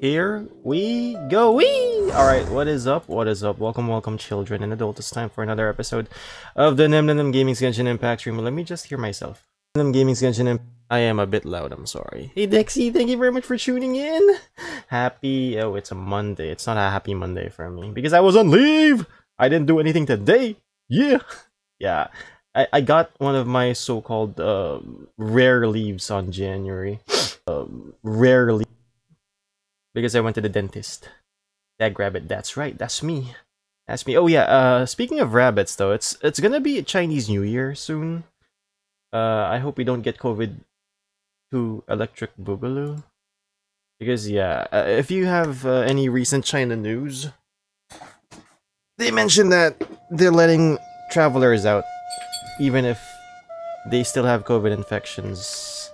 Here we go. Wee! Alright, what is up? What is up? Welcome, welcome, children and adults. It's time for another episode of the Nim Gaming's Genshin Impact stream. Let me just hear myself. Nim Gaming's Genshin Impact. I am a bit loud, I'm sorry. Hey Dexy, thank you very much for tuning in. Happy, oh, it's a Monday. It's not a happy Monday for me because I was on leave. I didn't do anything today. Yeah. Yeah. I, I got one of my so-called uh, rare leaves on January. Um, rare leave because I went to the dentist. That rabbit, that's right, that's me. That's me. Oh yeah, uh speaking of rabbits though, it's it's gonna be Chinese New Year soon. Uh I hope we don't get COVID to Electric Boogaloo. Because yeah, uh, if you have uh, any recent China news, they mentioned that they're letting travelers out even if they still have COVID infections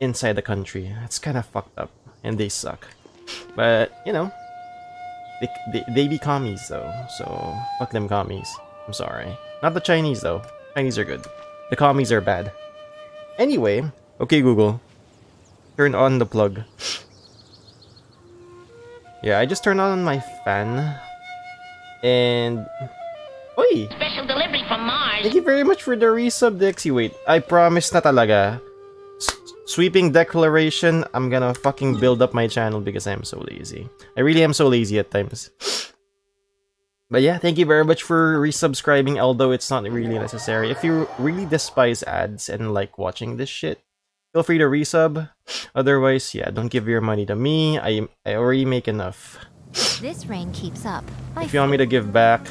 inside the country. That's kind of fucked up and they suck. But, you know, they, they, they be commies though, so fuck them commies. I'm sorry. Not the Chinese though. Chinese are good. The commies are bad. Anyway, okay Google, turn on the plug. Yeah, I just turned on my fan. And... Oi! Special delivery from Mars. Thank you very much for the resub, Dexy. Wait, I promise na talaga. sweeping declaration, I'm gonna fucking build up my channel because I'm so lazy. I really am so lazy at times. But yeah, thank you very much for resubscribing, although it's not really necessary. If you really despise ads and like watching this shit, feel free to resub. Otherwise, yeah, don't give your money to me. I, I already make enough. This rain keeps up. I If you want me to give back,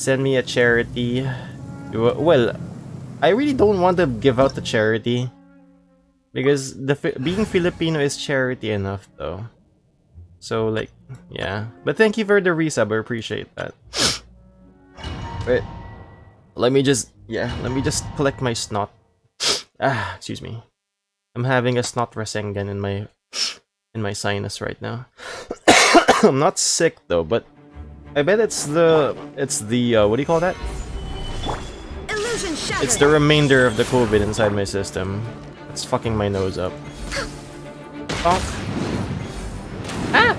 send me a charity. Well, I really don't want to give out the charity. Because the being Filipino is charity enough though. So like, yeah. But thank you for the resub. I appreciate that. Wait. Let me just, yeah, let me just collect my snot. Ah, excuse me. I'm having a snot rasengan in my in my sinus right now. I'm not sick though, but I bet it's the it's the uh, what do you call that? It's the remainder of the COVID inside my system. It's fucking my nose up. Oh. Ah!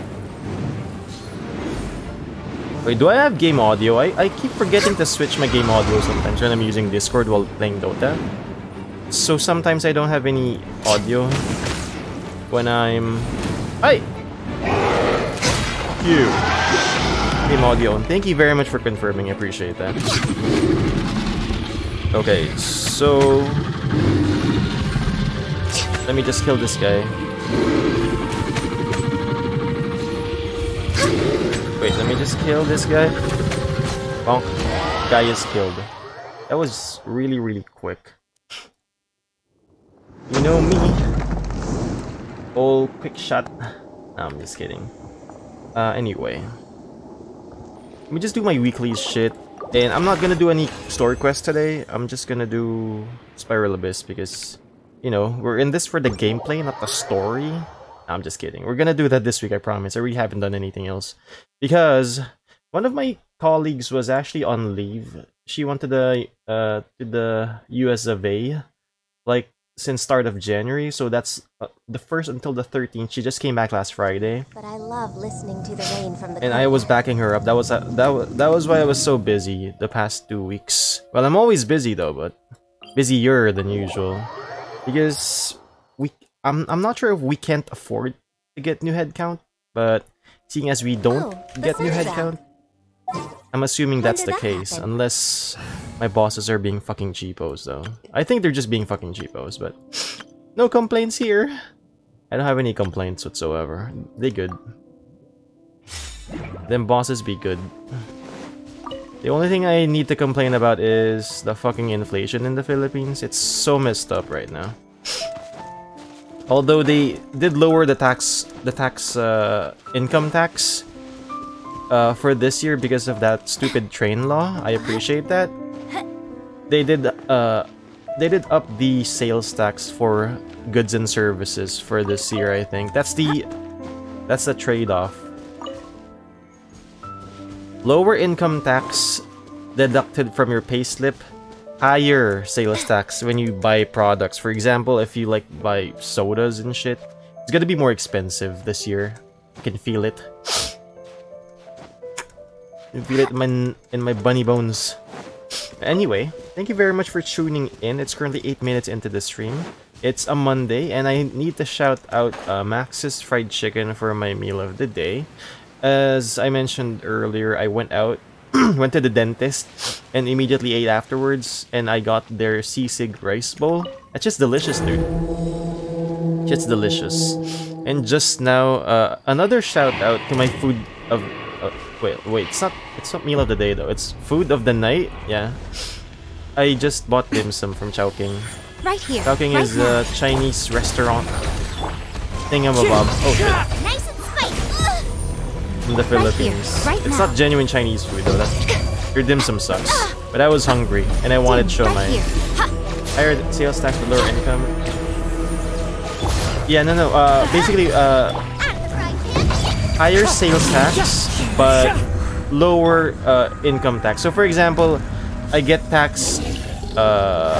Wait, do I have game audio? I, I keep forgetting to switch my game audio sometimes when I'm using Discord while playing Dota. So sometimes I don't have any audio when I'm... Hey! You! Game audio. Thank you very much for confirming, I appreciate that. Okay, so... Let me just kill this guy. Wait, let me just kill this guy. Bonk. Guy is killed. That was really, really quick. You know me. Old quick shot. No, I'm just kidding. Uh, anyway. Let me just do my weekly shit. And I'm not gonna do any story quest today. I'm just gonna do Spiral Abyss because, you know, we're in this for the gameplay, not the story. I'm just kidding. We're gonna do that this week, I promise. I really haven't done anything else. Because one of my colleagues was actually on leave. She went to the uh to the US of A like since start of January, so that's uh, the first until the 13th. She just came back last Friday. But I love listening to the rain from the And I was backing her up. That was uh, that was, that was why I was so busy the past 2 weeks. Well, I'm always busy though, but busier than usual. Because we I'm I'm not sure if we can't afford to get new headcount, but seeing as we don't Oh, get new headcount, I'm assuming that's the that case, happen? unless my bosses are being fucking cheapos though. I think they're just being fucking cheapos, but no complaints here. I don't have any complaints whatsoever. They good. Them bosses be good. The only thing I need to complain about is the fucking inflation in the Philippines. It's so messed up right now. Although they did lower the tax, the tax, uh, income tax, uh, for this year because of that stupid TRAIN law. I appreciate that. They did, uh, they did up the sales tax for goods and services for this year. I think that's the, that's the trade-off. Lower income tax deducted from your payslip higher sales tax when you buy products. For example, if you like buy sodas and shit, it's gonna be more expensive this year. I can feel it. Can feel it in my, in my bunny bones. Anyway, thank you very much for tuning in. It's currently 8 minutes into the stream. It's a Monday, and I need to shout out uh, Max's Fried Chicken for my meal of the day. As I mentioned earlier, I went out went to the dentist and immediately ate afterwards and I got their sisig rice bowl. It's just delicious, dude. Just delicious. And just now, uh, another shout out to my food of uh, wait, wait, it's not it's not meal of the day though. It's food of the night. Yeah. I just bought dim sum from Chowking. Right here. Chowking right is now. a Chinese restaurant thingamabob. Oh shit Nice and spicy. in the Right here, Philippines. right it's now. not genuine Chinese food though. That's, your dim sum sucks. But I was hungry and I wanted to show my. Higher sales tax with lower income. Yeah, no, no. Uh, basically, uh, higher sales tax, but lower uh, income tax. So, for example, I get taxed uh,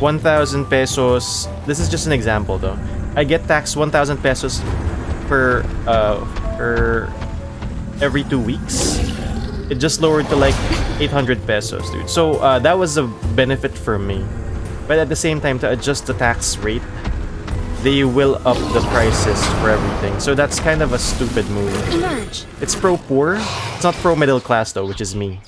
1,000 pesos. This is just an example, though. I get taxed 1,000 pesos per uh, per every two weeks. It just lowered to like 800 pesos, dude. So uh, that was a benefit for me. But at the same time, to adjust the tax rate, they will up the prices for everything. So that's kind of a stupid move. Emerge. It's pro poor. It's not pro middle class though, which is me.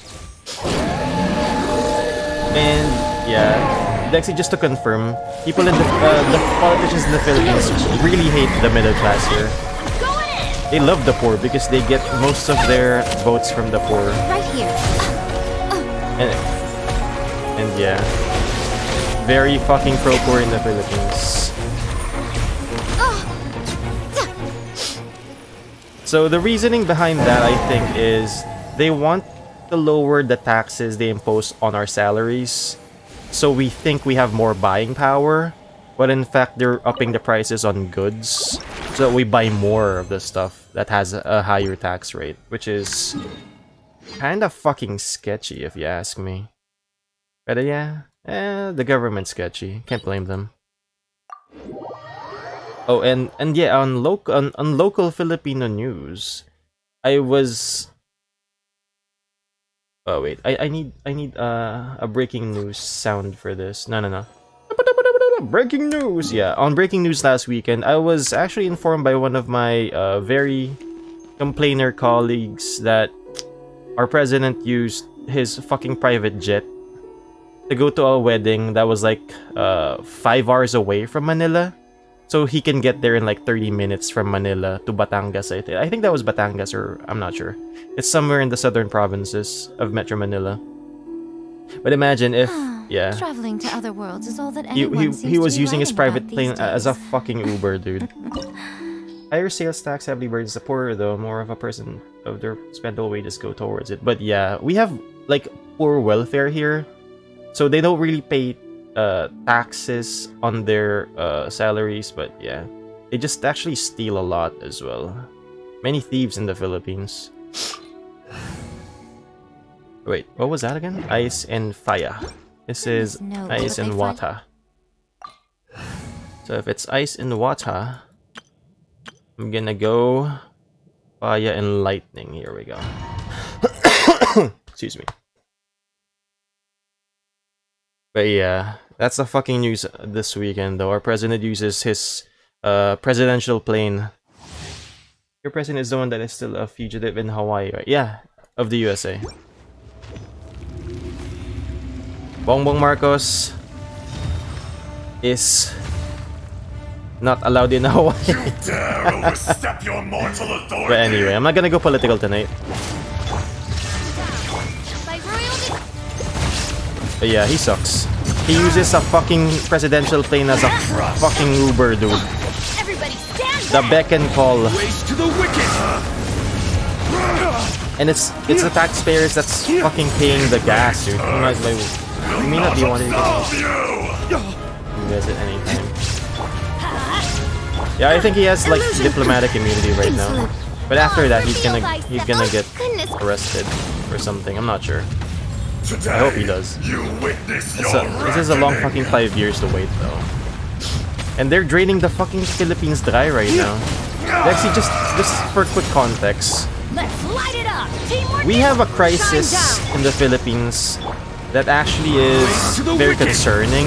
And yeah, Dexy, just to confirm, people in the uh, the politicians in the Philippines really hate the middle class here. They love the poor because they get most of their votes from the poor. Right here. And, and yeah, very fucking pro poor in the Philippines. So the reasoning behind that, I think, is they want to lower the taxes they impose on our salaries. So we think we have more buying power, but in fact they're upping the prices on goods. So we buy more of the stuff that has a higher tax rate, which is kind of fucking sketchy if you ask me. But uh, yeah, eh, the government's sketchy. Can't blame them. Oh, and and yeah, on local on, on local Filipino news, I was. Oh wait, I I need I need uh, a breaking news sound for this. No no no. Breaking news! Yeah, on breaking news last weekend, I was actually informed by one of my uh, very complainer colleagues that our president used his fucking private jet to go to a wedding that was like uh, five hours away from Manila. So he can get there in like 30 minutes from Manila to Batangas, I think. I think that was Batangas, or I'm not sure. It's somewhere in the southern provinces of Metro Manila. But imagine if, ah, yeah, Traveling to other worlds is all that he, anyone he, seems he was using his private plane these as a fucking Uber, dude. Higher sales tax heavily burdens the poorer, though. More of a person of their spendable wages go towards it. But yeah, we have like poor welfare here, so they don't really pay uh, taxes on their uh, salaries. But yeah, they just actually steal a lot as well. Many thieves in the Philippines. Wait, what was that again? Ice and fire. This is know ice and water. So if it's ice and water, I'm gonna go fire and lightning. Here we go. Excuse me. But yeah, that's the fucking news this weekend though. Our president uses his uh, presidential plane. Your president is the one that is still a fugitive in Hawaii, right? Yeah, of the USA. Bongbong Marcos is not allowed in Hawaii. Dare overstep your mortal authority! But anyway, I'm not gonna go political tonight. But yeah, he sucks. He uses a fucking presidential plane as a fucking Uber, dude. Everybody stand The back! beck and call. Waste to the wicked! And it's it's the taxpayers that's fucking paying the gas, dude. You might, might, you may not be wanting to Absolve you! visit anytime. Yeah, I think he has like diplomatic immunity right now. But after that, oh, he's gonna he's gonna get arrested or something. I'm not sure. Today, I hope he does. You witness It's your a, this is a long fucking five years to wait though. And they're draining the fucking Philippines dry right now. Actually, just just for quick context, Let's light it up! We have a crisis in the Philippines that actually is very concerning.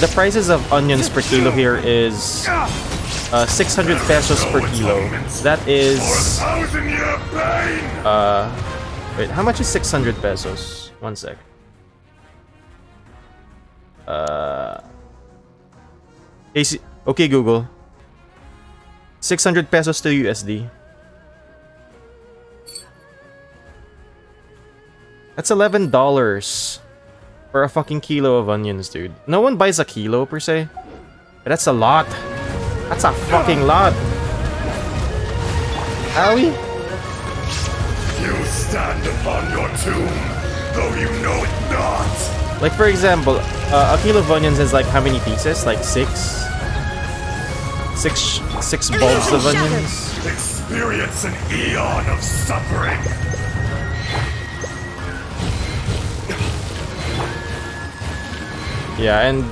The prices of onions per kilo here is uh, 600 pesos per kilo. That For a is thousand year pain! uh, wait, how much is 600 pesos? One sec. Uh, AC okay, Google. 600 pesos to USD. That's $11 for a fucking kilo of onions, dude. No one buys a kilo per se. But that's a lot. That's a fucking lot. Howie? You stand upon your tomb, though you know it not. Like for example, uh, a kilo of onions is like how many pieces? Like six, six, six bulbs of onions. Experience an eon of suffering. Yeah, and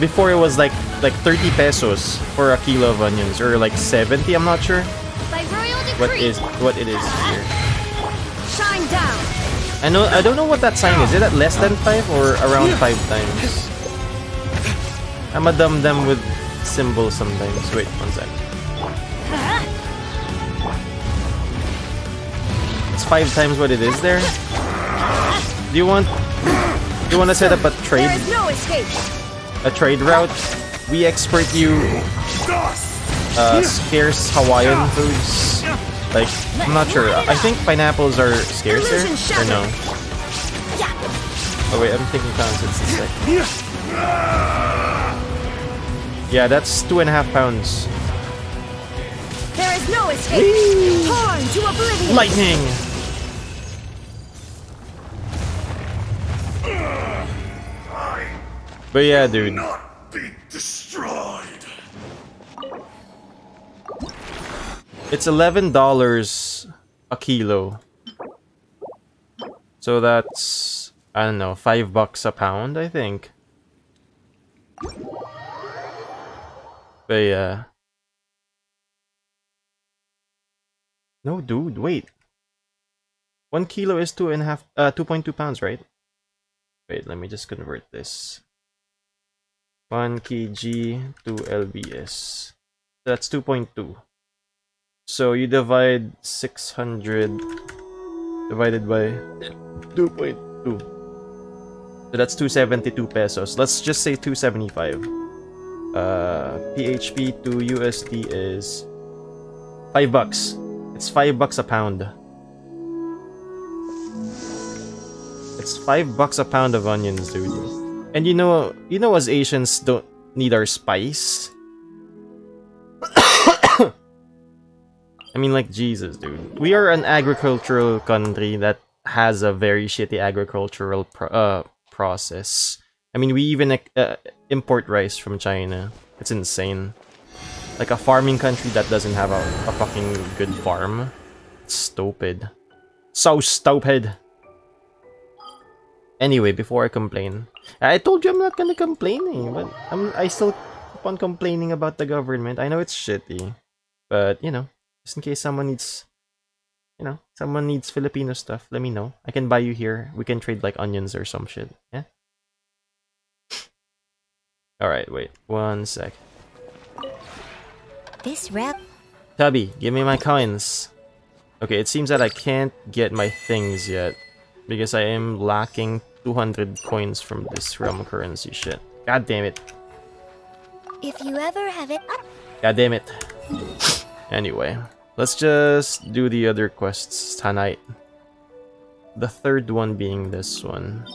before it was like like 30 pesos for a kilo of onions, or like 70. I'm not sure What is what what it is here. I know I don't know what that sign is. Is it at less than five or around five times? I'm a dum dum with symbols sometimes. Wait one sec. It's five times what it is there. Do you want? Do you want to set up a trade? No escape! A trade route? We export you uh, scarce Hawaiian foods. Like, I'm not sure. I think pineapples are scarcer, there, or no? Oh wait, I'm thinking pounds. It's a sec. Yeah, that's two and a half pounds. There is no escape! Torn To oblivion! Lightning! But yeah, dude. Not be destroyed. It's eleven dollars a kilo. So that's I don't know, five bucks a pound, I think. But yeah. No, dude, wait. One kilo is two and a half, uh, two point two pounds, right? Wait, let me just convert this. One kg to lbs. That's two point two. So you divide 600 divided by 2.2. So that's 272 pesos. Let's just say 275. Uh, PHP to USD is 5 bucks. It's 5 bucks a pound. It's 5 bucks a pound of onions, dude. And you know, you know as Asians don't need our spice. I mean, like, Jesus, dude. We are an agricultural country that has a very shitty agricultural pro uh, process. I mean, we even uh, import rice from China. It's insane. Like a farming country that doesn't have a, a fucking good farm. It's stupid. So stupid. Anyway, before I complain, I told you I'm not gonna complain, eh, but I'm I still keep on complaining about the government. I know it's shitty, but you know, just in case someone needs, you know, someone needs Filipino stuff, let me know. I can buy you here. We can trade like onions or some shit. Yeah. All right, wait one sec. This rep. Tubby, give me my coins. Okay, it seems that I can't get my things yet because I am lacking 200 coins from this realm currency shit. God damn it. If you ever have it. God damn it. Anyway, let's just do the other quests tonight. The third one being this one.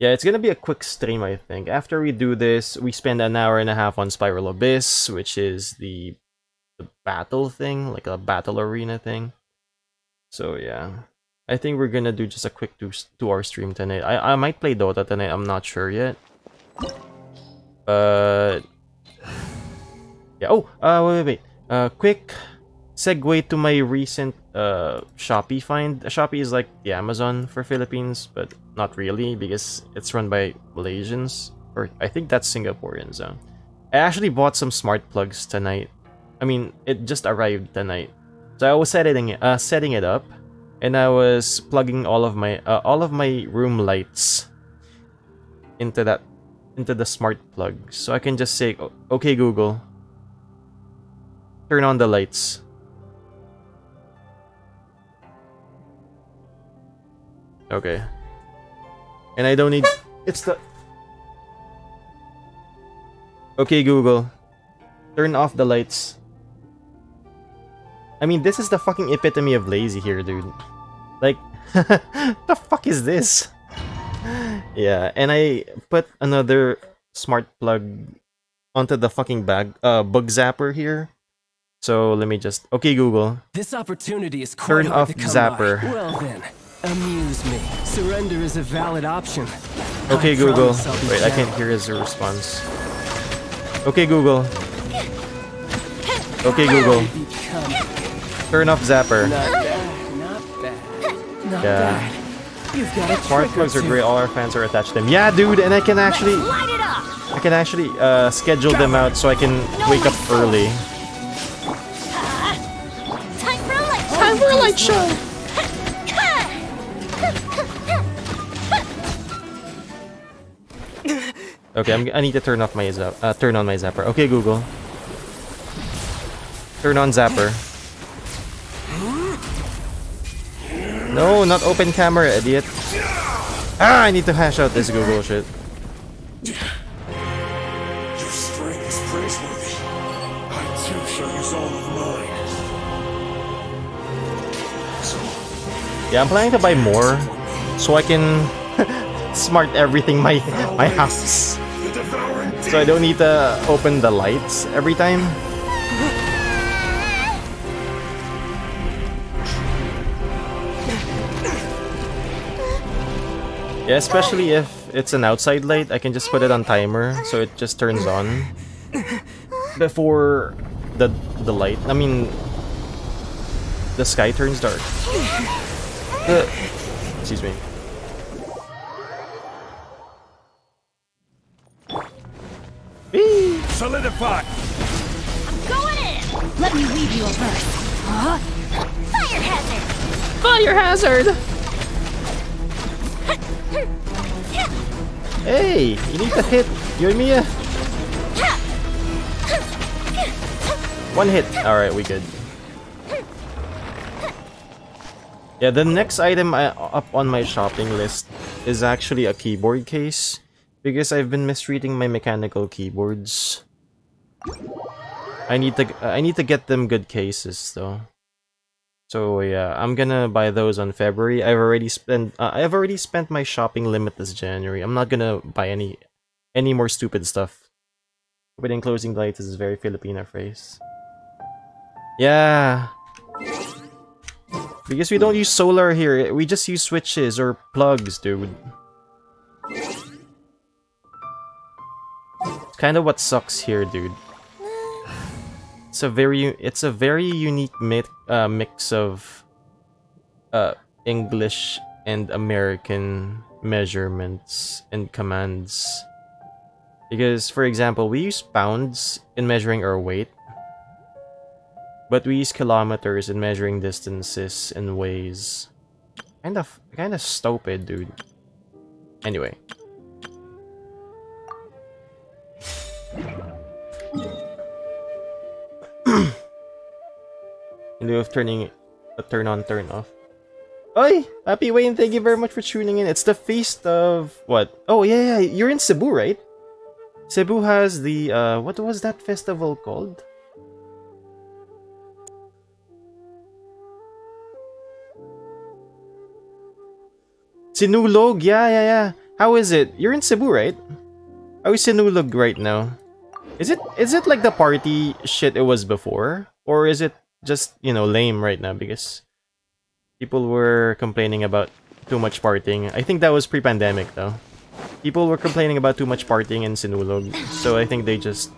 Yeah, it's gonna be a quick stream, I think. After we do this, we spend an hour and a half on Spiral Abyss, which is the, the battle thing, like a battle arena thing. So yeah, I think we're gonna do just a quick two, two hour stream tonight. I, I might play Dota tonight, I'm not sure yet. But yeah. Oh, uh, wait, wait, wait. Uh, quick segue to my recent uh Shopee find. Shopee is like the Amazon for Philippines, but not really because it's run by Malaysians, or I think that's Singaporeans. Uh. I actually bought some smart plugs tonight. I mean, it just arrived tonight, so I was setting it, uh, setting it up, and I was plugging all of my uh, all of my room lights into that into the smart plug, so I can just say, "Okay, Google." Turn on the lights. Okay. And I don't need... It's the... Okay, Google. Turn off the lights. I mean, this is the fucking epitome of lazy here, dude. Like, the fuck is this? yeah, and I put another smart plug onto the fucking bag, uh, bug zapper here. So let me just okay Google. This opportunity is Turn off zapper. By. Well then, amuse me. Surrender is a valid option. Okay I Google. promise I'll Wait, I can't hear his response. Okay Google. Okay Google. Become Turn off zapper. not bad, not bad, not Yeah. bad. You've got Smart plugs are great. All our fans are attached to them. Yeah, dude, and I can actually Light it up! I can actually uh, schedule them out so I can wake up early. Okay, I'm, I need to turn off my zap, uh, turn on my zapper. Okay, Google. Turn on zapper. No, not open camera, idiot. Ah, I need to hash out this Google shit. Yeah, I'm planning to buy more so I can smart everything my my house. So I don't need to open the lights every time. Yeah, especially if it's an outside light, I can just put it on timer so it just turns on before the the light. I mean the sky turns dark. Uh, excuse me. Whee! Solidify! Going in! Let me weave you a verse. Huh? Fire hazard! Fire hazard! Hey, you need to hit you and Mia. One hit. Alright, we good. Yeah, the next item I, up on my shopping list is actually a keyboard case. Because I've been mistreating my mechanical keyboards. I need to I need to get them good cases though. So yeah, I'm gonna buy those on February. I've already spent uh, I've already spent my shopping limit this January. I'm not gonna buy any any more stupid stuff. Opening closing lights is a very Filipino phrase. Yeah. Because we don't use solar here, we just use switches or plugs, dude. It's kind of what sucks here, dude. It's a very it's a very unique mi uh, mix of uh, English and American measurements and commands. Because, for example, we use pounds in measuring our weight, but we use kilometers in measuring distances and ways. Kind of, kind of stupid, dude. Anyway. in lieu of turning a turn on, turn off. Oi! Happy Wayne, thank you very much for tuning in. It's the feast of what? Oh yeah, yeah, you're in Cebu, right? Cebu has the uh what was that festival called? Sinulog, yeah, yeah, yeah. How is it? You're in Cebu, right? How is Sinulog right now? Is it is it like the party shit it was before? Or is it just, you know, lame right now because people were complaining about too much partying. I think that was pre-pandemic though. People were complaining about too much partying in Sinulog, so I think they just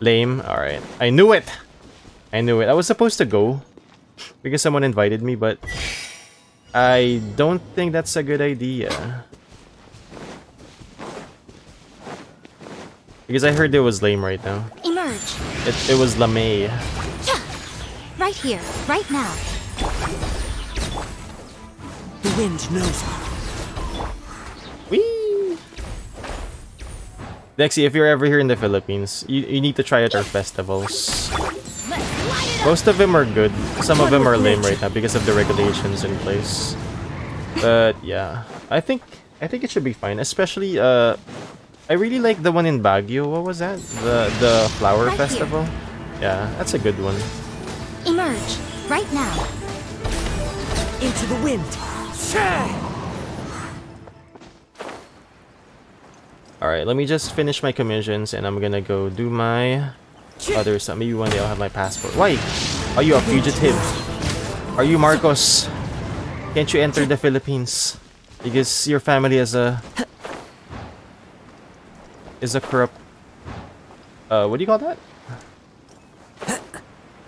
lame. All right, I knew it. I knew it. I was supposed to go because someone invited me, but I don't think that's a good idea. Because I heard it was lame right now. Emerge. It, it was lame. Right here, right now. The wind knows me. Whee! Lexi, if you're ever here in the Philippines, you, you need to try out our festivals. Most of them are good. Some of them are lame right now because of the regulations in place. But yeah, I think I think it should be fine. Especially, uh, I really like the one in Baguio. What was that? The the flower Right here. festival. Yeah, that's a good one. Emerge. Right now. Into the wind. All right, let me just finish my commissions and I'm gonna go do my other stuff. Maybe one day I'll have my passport. Why? Are you a fugitive? Are you Marcos? Can't you enter the Philippines? Because your family is a is a corrupt. Uh, what do you call that?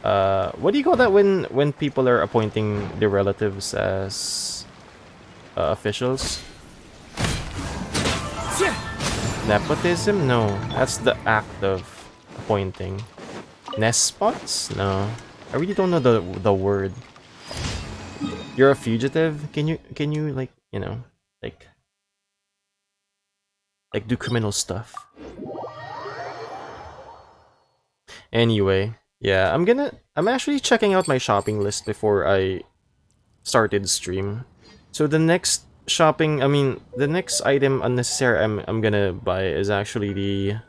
Uh, what do you call that when when people are appointing their relatives as uh, officials? Nepotism? No, that's the act of appointing. Nest spots? No, I really don't know the the word. You're a fugitive. Can you can you like you know like like do criminal stuff? Anyway, yeah, I'm gonna I'm actually checking out my shopping list before I started stream. So the next shopping, I mean, the next item unnecessary I'm I'm gonna buy is actually the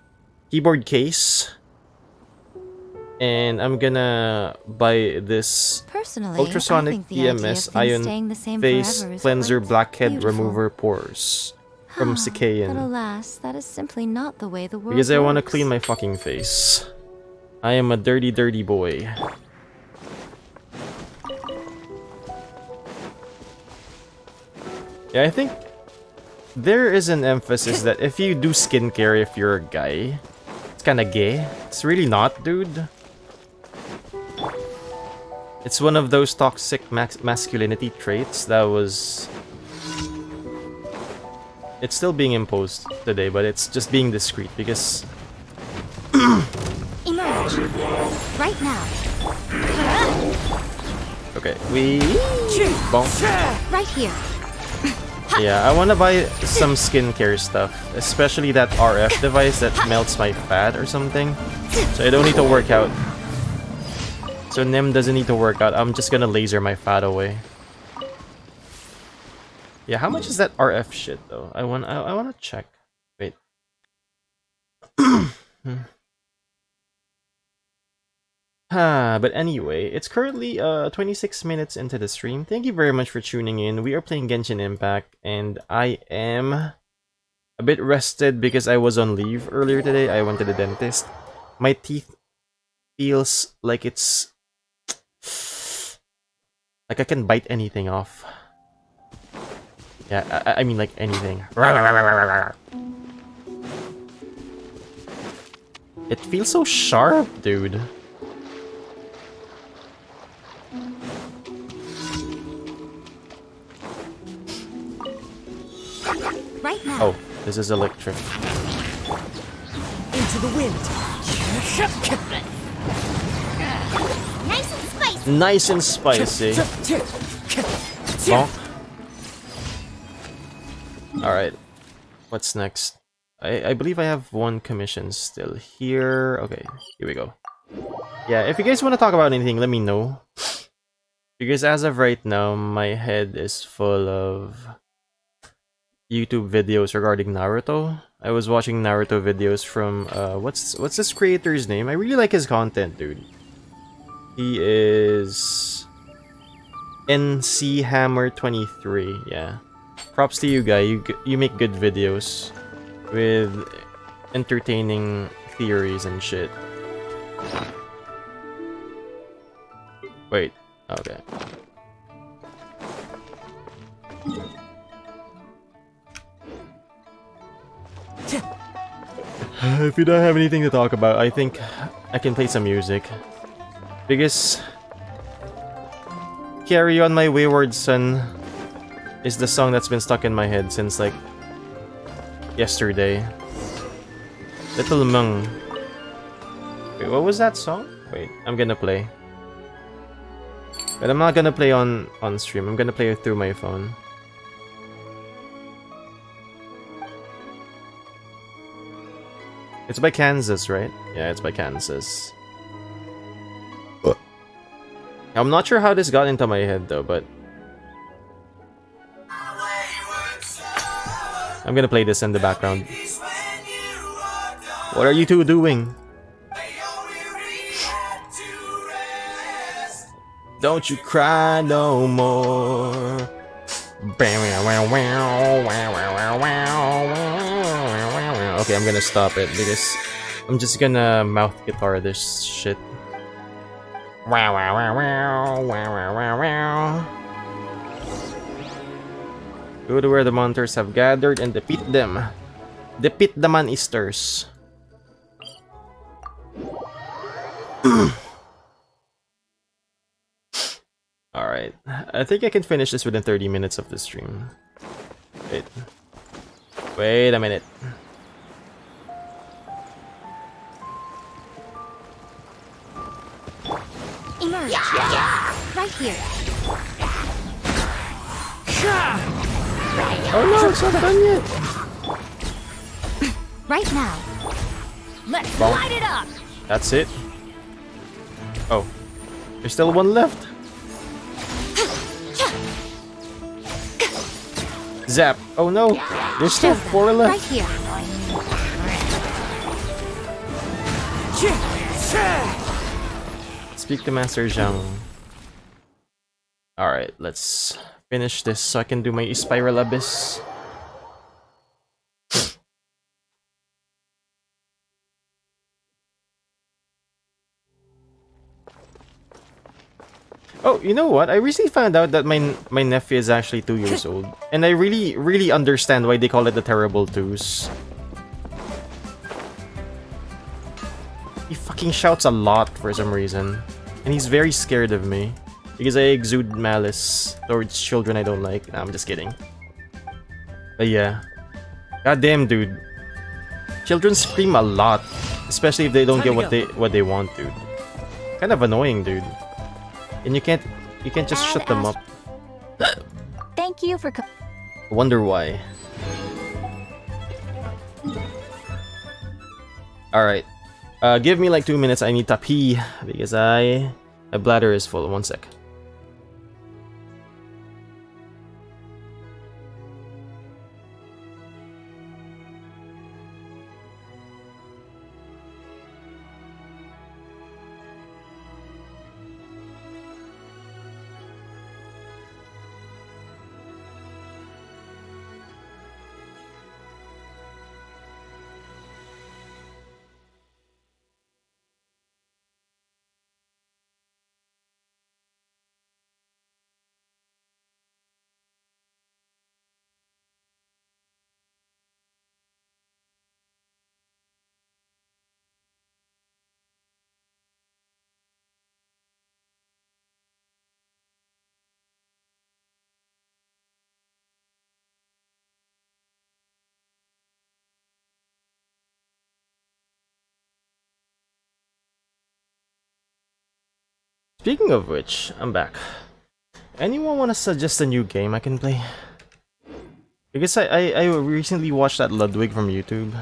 keyboard case. And I'm gonna buy this Personally, ultrasonic I think the idea EMS ion face cleanser blackhead beautiful. remover pores from ah, But alas, that is simply not the way the world Because I want to clean my fucking face. I am a dirty, dirty boy. Yeah, I think there is an emphasis that if you do skincare if you're a guy, it's kind of gay. It's really not, dude. It's one of those toxic masculinity traits that was... It's still being imposed today, but it's just being discreet because... Emerge. Right now. Okay, we... Bonk. Right here. Yeah, I want to buy some skincare stuff, especially that RF device that melts my fat or something. So I don't need to work out. So Nim doesn't need to work out. I'm just gonna laser my fat away. Yeah, how much is that RF shit though? I want I, I want to check. Wait. Ah, but anyway, it's currently uh 26 minutes into the stream. Thank you very much for tuning in. We are playing Genshin Impact and I am a bit rested because I was on leave earlier today. I went to the dentist. My teeth feels like it's like I can bite anything off. Yeah, I, I mean like anything. It feels so sharp, dude. Right now. Oh, this is electric. Into the wind. Nice and spicy. Bonk. Alright. What's next? I, I believe I have one commission still here. Okay, here we go. Yeah, if you guys want to talk about anything, let me know. Because as of right now, my head is full of YouTube videos regarding Naruto. I was watching Naruto videos from uh what's what's this creator's name? I really like his content, dude. He is NC Hammer 23. Yeah. Props to you guy. You you make good videos with entertaining theories and shit. Wait. Okay. If you don't have anything to talk about, I think I can play some music. Because Carry On My Wayward Son is the song that's been stuck in my head since like yesterday. Little Mung. Wait, what was that song? Wait, I'm gonna play. But I'm not gonna play on on stream. I'm gonna play it through my phone. It's by Kansas, right? Yeah, it's by Kansas. I'm not sure how this got into my head though, but I'm gonna play this in the background. What are you two doing? Don't you cry no more. Okay, I'm gonna stop it because I'm just gonna mouth guitar this shit. Wow, wow, wow, wow, wow, wow, wow. Go to where the monsters have gathered and defeat them. Defeat the monsters. Alright. I think I can finish this within 30 minutes of the stream. Wait. Wait a minute. Emerge. Right here. Oh no, it's not done yet! Right now. Let's Bonk. light it up. That's it. Oh. There's still one left. Zap. Oh no. There's still four left. Right left. here. Speak to Master Zhang. Alright, let's finish this so I can do my Spiral Abyss. Oh, you know what? I recently found out that my my nephew is actually two years old, and I really, really understand why they call it the terrible twos. He fucking shouts a lot for some reason, and he's very scared of me because I exude malice towards children I don't like. Nah, I'm just kidding. But yeah, goddamn, dude. Children scream a lot, especially if they don't get what they what they want, dude. Kind of annoying, dude. And you can't you can't just shut them up. Thank you for. Co- Wonder why. Alright. Uh, give me like two minutes. I need to pee because I... My bladder is full. One sec. Speaking of which, I'm back. Anyone want to suggest a new game I can play? Because I, I, I recently watched that Ludwig from YouTube.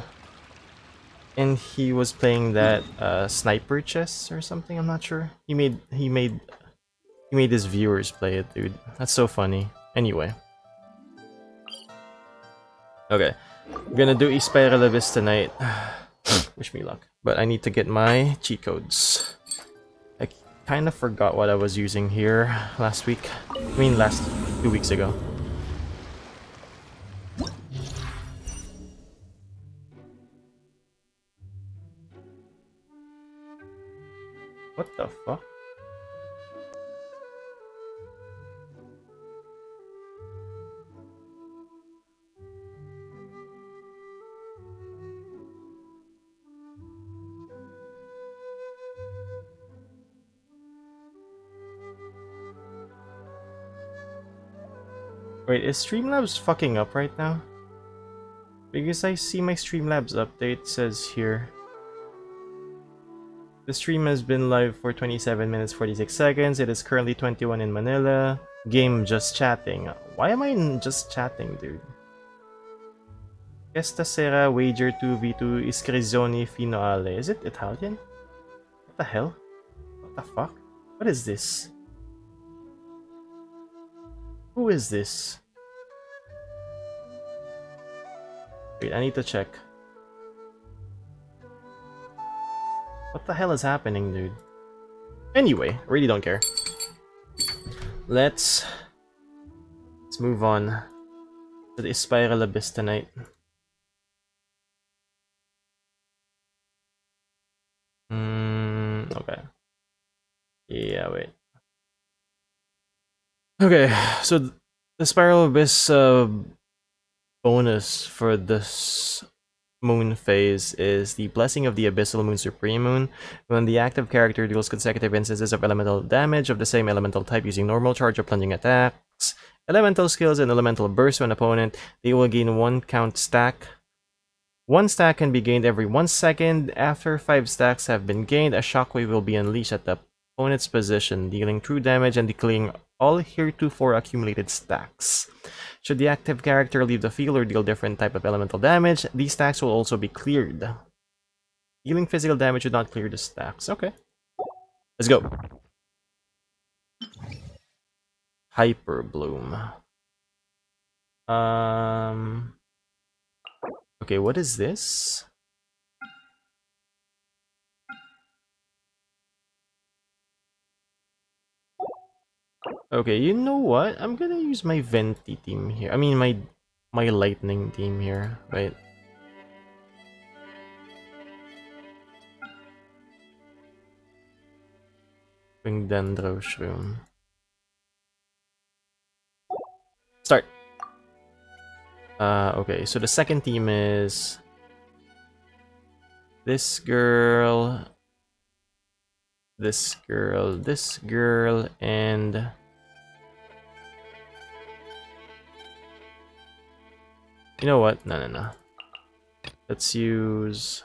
And he was playing that uh, sniper chess or something, I'm not sure. He made he made he made his viewers play it, dude. That's so funny. Anyway. Okay. I'm gonna do Spiral Abyss tonight. Wish me luck. But I need to get my cheat codes kind of forgot what I was using here last week. I mean, last two weeks ago. What the fuck? Wait, is Streamlabs fucking up right now? Because I see my Streamlabs update says here. The stream has been live for 27 minutes 46 seconds. It is currently 21 in Manila. Game just chatting. Why am I just chatting, dude? Esta sera wager 2v2 iscrizioni finale. Is it Italian? What the hell? What the fuck? What is this? Who is this? Wait, I need to check. What the hell is happening, dude? Anyway, I really don't care. Let's... Let's move on to the Spiral Abyss tonight. Hmm, okay. Yeah, wait. Okay, so the Spiral Abyss uh, bonus for this moon phase is the Blessing of the Abyssal Moon Supreme Moon. When the active character deals consecutive instances of elemental damage of the same elemental type using normal charge or plunging attacks, elemental skills, and elemental burst to an opponent, they will gain one count stack. One stack can be gained every one second. After five stacks have been gained, a shockwave will be unleashed at the opponent's position, dealing true damage and declaring all heretofore accumulated stacks. Should the active character leave the field or deal different type of elemental damage, these stacks will also be cleared. Dealing physical damage would not clear the stacks. Okay. Let's go. Hyper Bloom. Um. Okay, what is this? Okay, you know what? I'm gonna use my Venti team here. I mean, my my Lightning team here, right? Bring Dendro Shroom. Start! Uh, okay, so the second team is... This girl... This girl, this girl, and you know what? No, no, no. Let's use.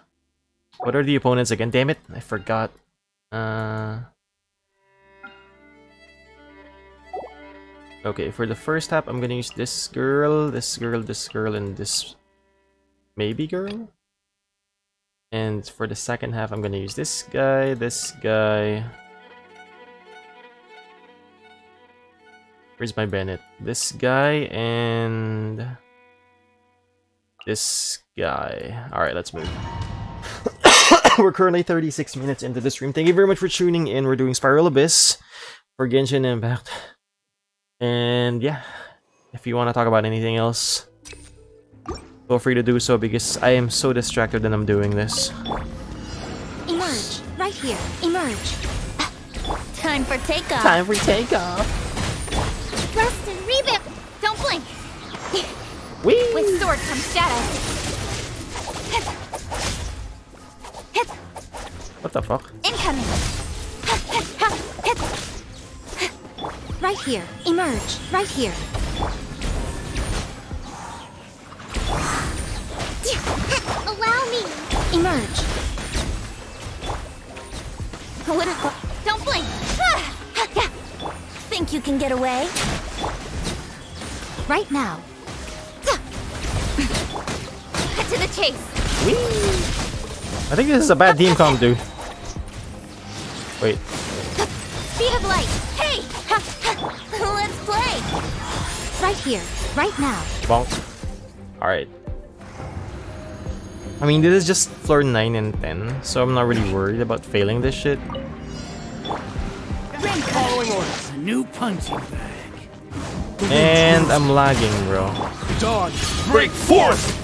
What are the opponents again? Damn it, I forgot. Uh. Okay, for the first half, I'm gonna use this girl, this girl, this girl, and this maybe girl. And for the second half, I'm gonna use this guy, this guy. Where's my Bennett? This guy and this guy. Alright, let's move. We're currently 36 minutes into the stream. Thank you very much for tuning in. We're doing Spiral Abyss for Genshin Impact. And yeah, if you want to talk about anything else, feel free to do so because I am so distracted that I'm doing this. Emerge. Right here. Emerge. Time for takeoff. Time for takeoff. Rest and rebuild. Don't blink. Whee! With sword comes shadow. What the fuck? Incoming. Right here. Emerge. Right here. Allow me. Emerge. What if... Don't blink. Think you can get away? Right now. Cut to the chase. I think this is a bad team comp, dude. Wait. Speed of light. Hey! Let's play. Right here. Right now. Bonk. Alright. I mean, this is just floor 9 and 10, so I'm not really worried about failing this shit. Following orders. A new punching bag. And I'm lagging, bro. Dodge. Break forth!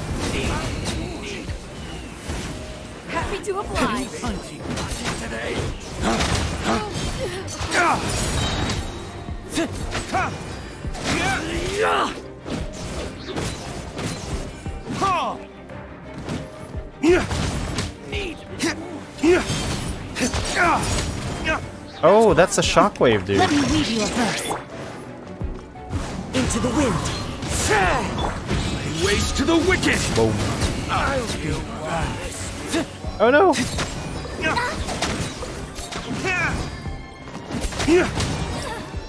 Happy to oblige. Punching. Oh, that's a shockwave, dude. Let me weave you a verse. Into the wind. Waste to the wicked! Boom. Oh no!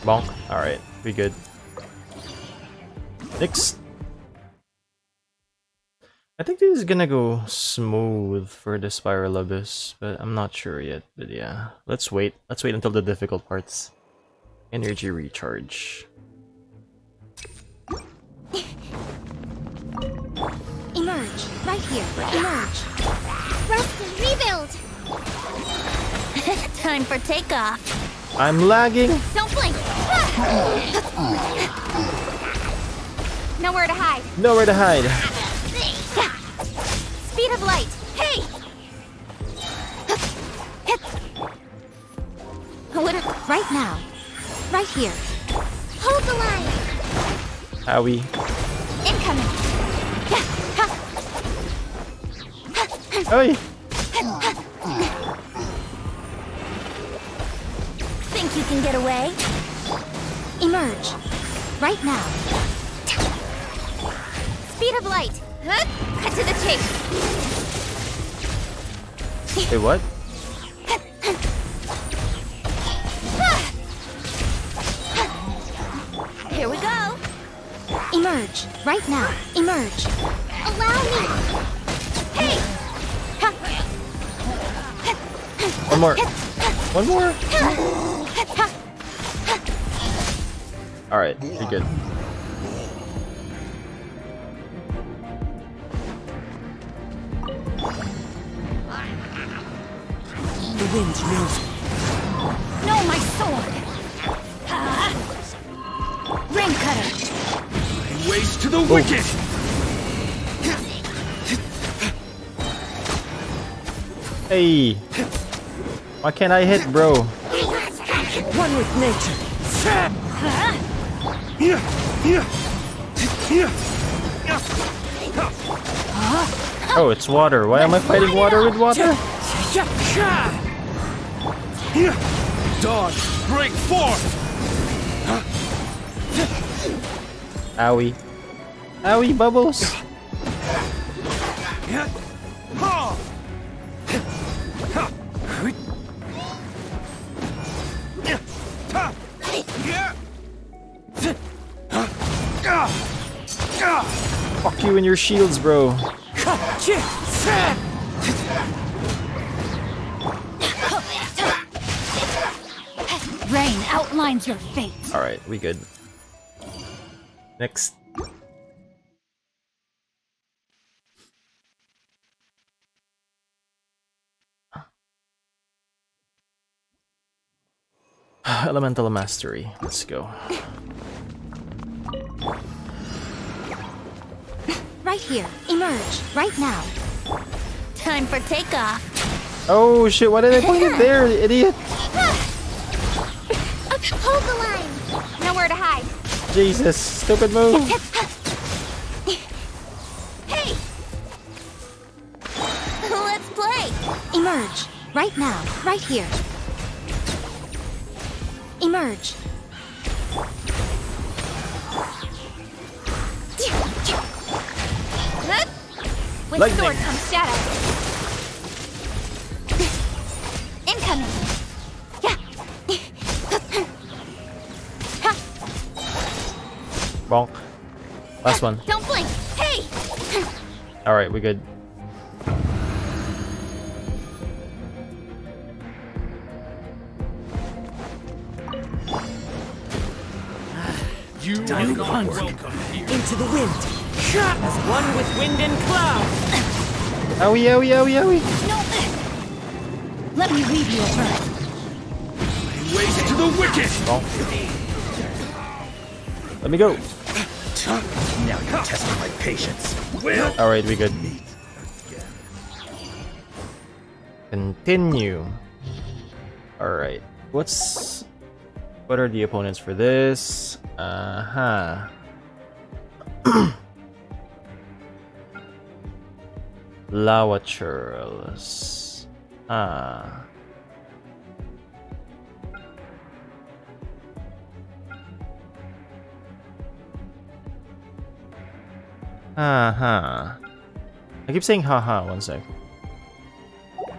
Bonk. Alright, we good. Next. I think this is gonna go smooth for the Spiral Abyss, but I'm not sure yet. But yeah, let's wait. Let's wait until the difficult parts. Energy recharge. Emerge. Right here. Emerge. Rest and rebuild. Time for takeoff. I'm lagging! Don't blink. Nowhere to hide. Nowhere to hide. Speed of light. Hey! Right now. Right here. Hold the line. Howie. Incoming. Oi! Think you can get away? Emerge. Right now. Speed of light. Huh? Cut to the chase. Wait, what? Here we go. Emerge. Right now. Emerge. Allow me. Hey! One more. One more. Alright, you're good. The wind knows. No, my sword. Ah. Ring cutter. Waste to the wicked! Hey! Why can't I hit, bro? One with nature. Oh, it's water. Why am I fighting water with water? Dawn, break forth! Owie. Owie, Bubbles. Fuck you and your shields, bro. Rain outlines your fate. Alright, we good. Next. Elemental Mastery. Let's go. Right here. Emerge. Right now. Time for takeoff. Oh shit, why did I point it there, idiot? Hold the line. Nowhere to hide. Jesus, stupid move. Hey! Let's play! Emerge. Right now. Right here. Emerge. With Lightning. sword comes shadow. Incoming. Bonk. Last one. Don't blink. Hey! Alright, we good. You Time will welcome here. Into the wind. As one with wind and cloud. Owie, owie, owie, owie. No! Let me leave you a bird. Ways to the wicked! Bonk. Let me go. Now you're testing my patience. Will Alright, we good. Continue. Alright. What's what are the opponents for this? Uh-huh. Lawachurls. Ah. Uh-huh. I keep saying haha, one sec.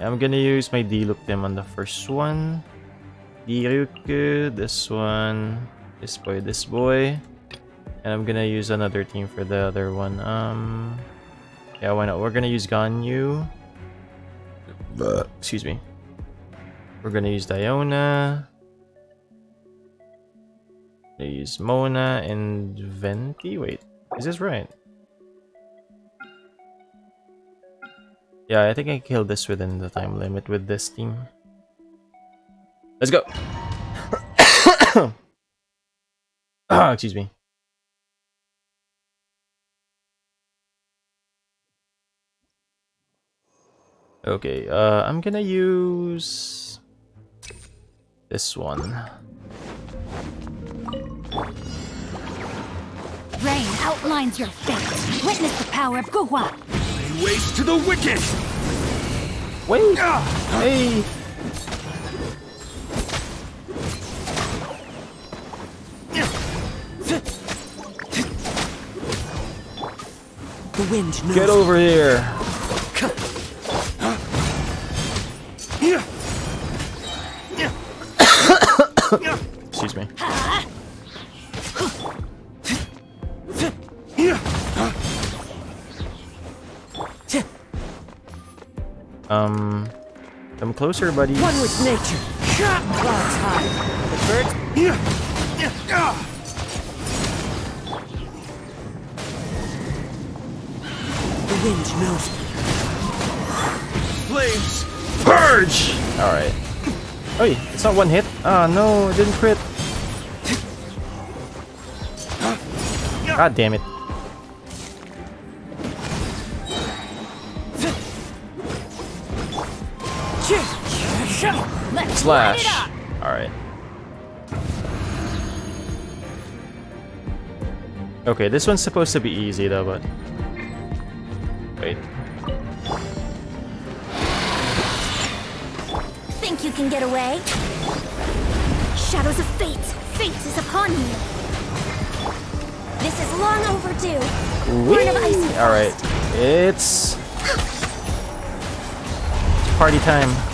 I'm gonna use my D-loop them on the first one. Diryuku, this one, this boy, this boy. And I'm gonna use another team for the other one. Um, yeah, why not? We're gonna use Ganyu. But Excuse me. We're gonna use Diona. Gonna use Mona and Venti. Wait, is this right? Yeah, I think I killed this within the time limit with this team. Let's go. Ah, excuse me. Okay, uh, I'm gonna use this one. Rain outlines your fate. Witness the power of Guhua. Ways to the wicked! Wait! Ah. Hey! The wind knows. Get over here! Closer, buddy. One with nature. Clouds high. The birds The wind knows me. Flames! Purge! Alright. Hey, it's not one hit. Ah, no, it didn't crit. God damn it. Slash. Alright. Okay, this one's supposed to be easy though, but... Wait. Think you can get away? Shadows of fate! Fate is upon you! This is long overdue! Born of ice and Alright, frost. it's... Party time.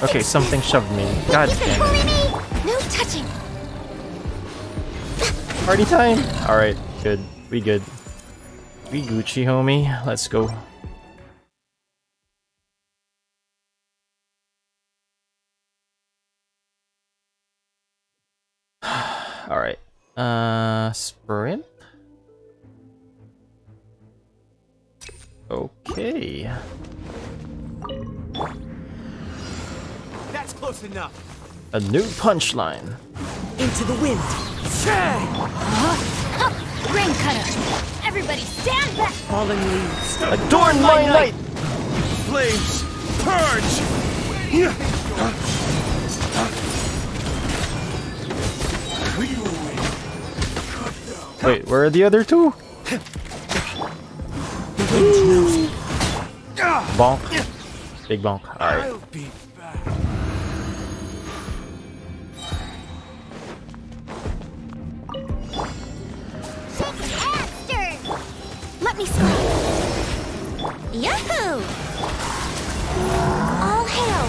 Okay, something shoved me. God damn it. No touching! Party time! Alright, good. We good. We Gucci, homie. Let's go. Alright. Uh, sprint? Okay. Close enough. A new punchline. Into the wind. Say! Uh-huh. Rain cutter! Everybody stand back! Falling leaves. Adorn my night! Flames, purge! Wait, where are the other two? Bonk. Big bonk. Alright.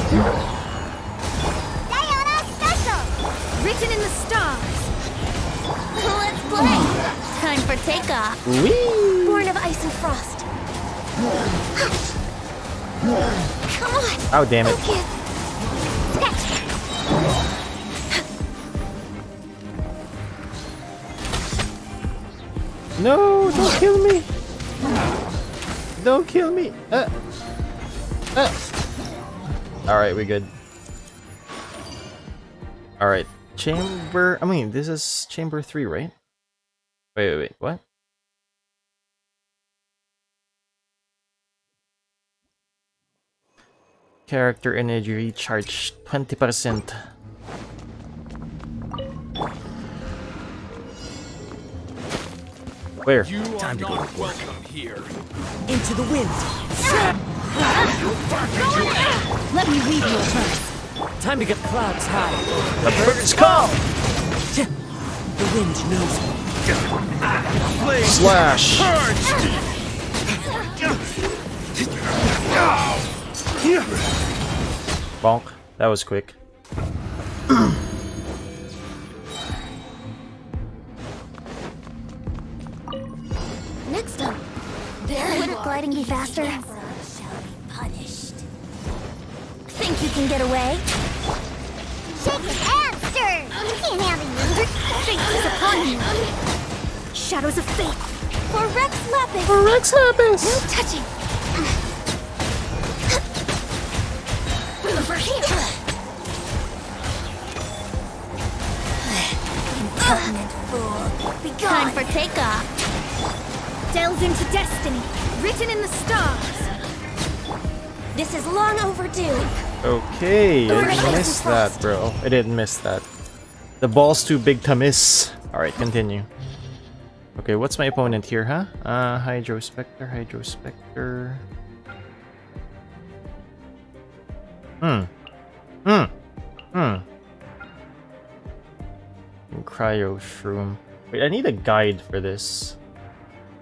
Diona Special! Written in the stars! Let's play! Time for takeoff! Whee! Born of ice and frost! Come on! Oh, damn it. Focus! No, don't kill me. Don't kill me. Uh. Uh. Alright, we good. Alright. Chamber. I mean, this is chamber 3, right? Wait, wait, wait. What? Character energy recharge 20%. Where? You are not welcome here. Into the wind. Let me read your verse. Time to get clouds high. The birds come! The wind knows me. Flames, Slash! purge! Bonk. That was quick. Next up. Wouldn't gliding be faster? Think you can get away? Shake your hand, stir! You can't handle you! Fate is upon you! Shadows of fate! For Rex Lapis! For Rex Lapis! No touching! Over here! Impertinent fool! Be Time for takeoff! Delve into destiny, written in the stars. This is long overdue. Okay, I let's missed that, bro. I didn't miss that. The ball's too big to miss. Alright, continue. Okay, what's my opponent here, huh? Uh, Hydro Spectre, Hydro Spectre. Hmm. Hmm. Hmm. Cryo Shroom. Wait, I need a guide for this.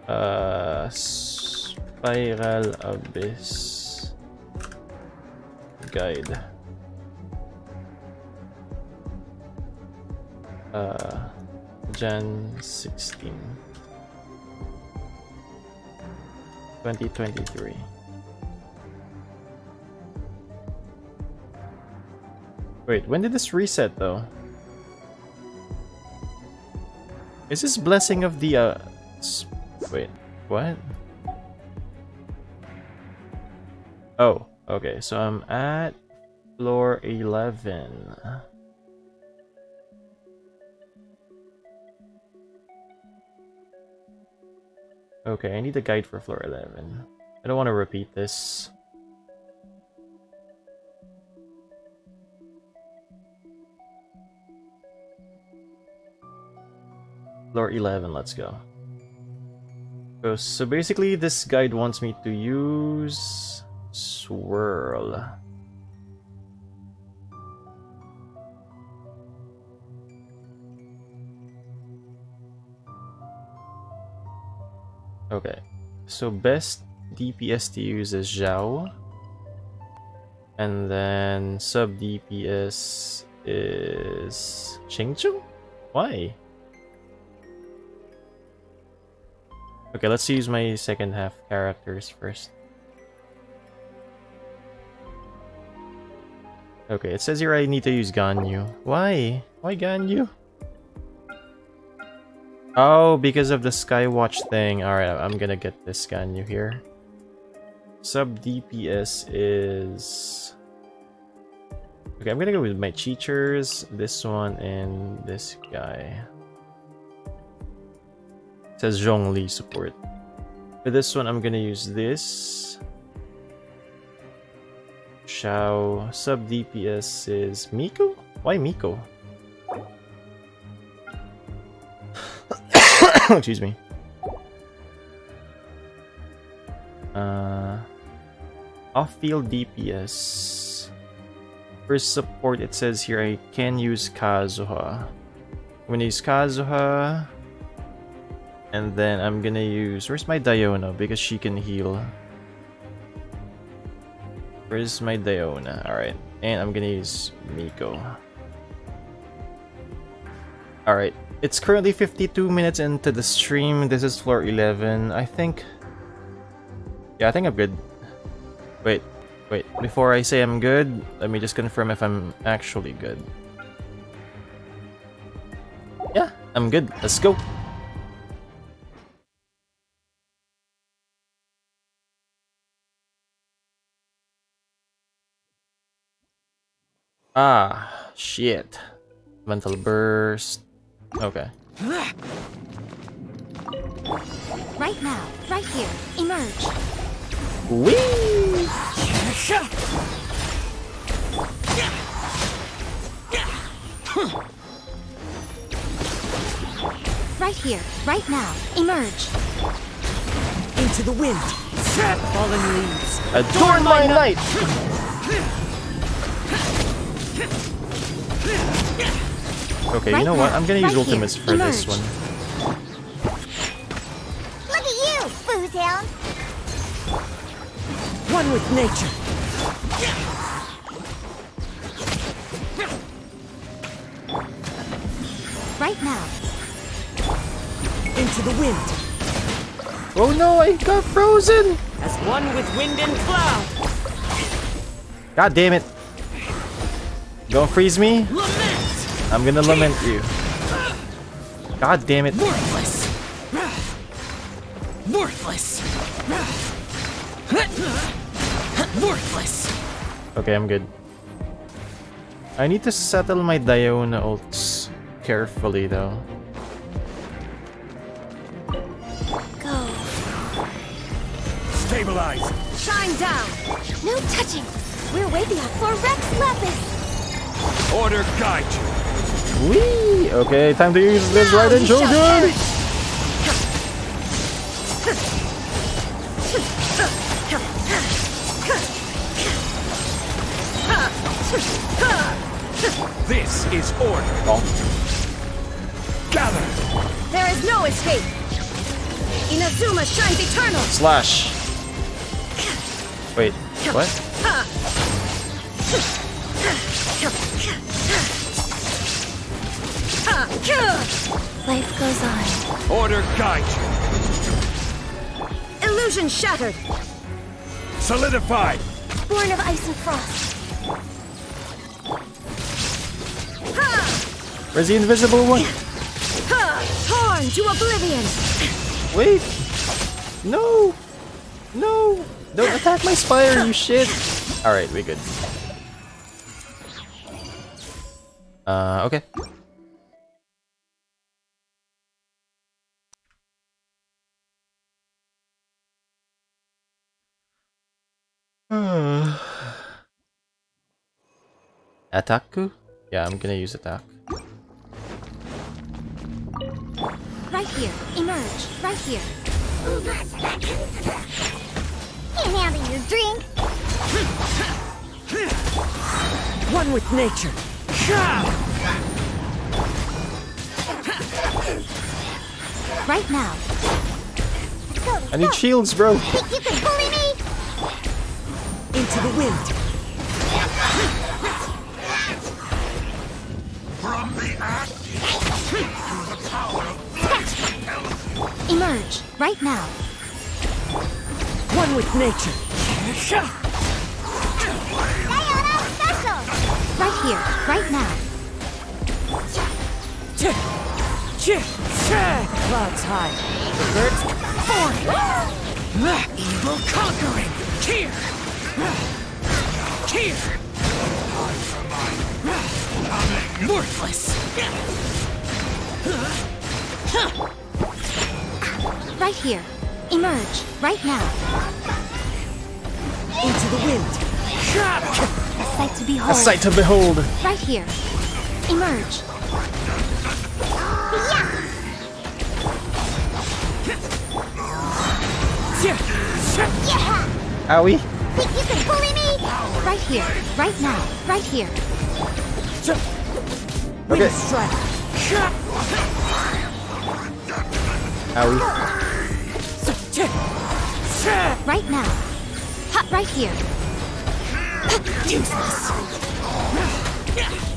Uh, Spiral Abyss. Guide. Uh, Jan 16. 2023. Wait, when did this reset though? Is this blessing of the uh wait, what? Oh, Okay, so I'm at floor 11. Okay, I need a guide for floor 11. I don't want to repeat this. Floor 11, let's go. So, so basically this guide wants me to use swirl. Okay, so best DPS to use is Xiao. And then sub DPS is Xingqiu? Why? Okay, let's use my second half characters first. Okay, it says here I need to use Ganyu. Why? Why Ganyu? Oh, because of the Skywatch thing. Alright, I'm gonna get this Ganyu here. Sub DPS is... Okay, I'm gonna go with my teachers, this one, and this guy. It says Zhongli support. For this one, I'm gonna use this. Xiao. Sub DPS is Miko? Why Miko? Excuse me. Uh, off-field DPS. For support, it says here I can use Kazuha. I'm gonna use Kazuha. And then I'm gonna use... Where's my Diona? Because she can heal. Where's my Diona? Alright. And I'm gonna use Miko. Alright. It's currently 52 minutes into the stream. This is floor 11. I think... Yeah, I think I'm good. Wait. Wait. Before I say I'm good, let me just confirm if I'm actually good. Yeah, I'm good. Let's go. Ah, shit. Mental burst. Okay. Right now, right here, emerge. Whee! Right here, right now, emerge. Into the wind. Fallen leaves. Adorn my night! Okay, you Right know what? I'm gonna use right ultimates here, for this one. Look at you, Foozhound. One with nature. Right now. Into the wind. Oh no, I got frozen! As one with wind and cloud. God damn it. Don't freeze me. Lament. I'm gonna lament you. God damn it. Worthless. Worthless. Worthless. Okay, I'm good. I need to settle my Diona ults carefully though. Go. Stabilize! Shine down. No touching. We're way beyond for Rex Lapis. Order guide you! Whee! Okay, time to use this right in you Shogun! This is order! Oh, Gather! There is no escape. Inazuma shines eternal. slash! Wait, what? Life goes on. Order guide you! Illusion shattered. Solidified! Born of ice and frost. Where's the invisible one? Torn to oblivion. Wait! No! No! Don't attack my spire, you shit! Alright, we good. Uh, okay. Attack? Yeah, I'm gonna use attack. Right here. Emerge. Right here. Can't handle your drink. One with nature. Right now. Go, I need go. shields, bro. Think you can bully me? Into the wind. From the ash to the power of Emerge. Right now. One with nature. Diona Special. Right here. Right now. Clouds high. Birds form. Evil conquering. Here. Here. Worthless. Right here. Emerge. Right now. Into the wind. A sight to behold. A sight to behold. Right here. Emerge. Yeah! Owie. Think you can bully me? Right here. Right now. Right here. Okay. Strike. Owie. Right now. Ha, right here.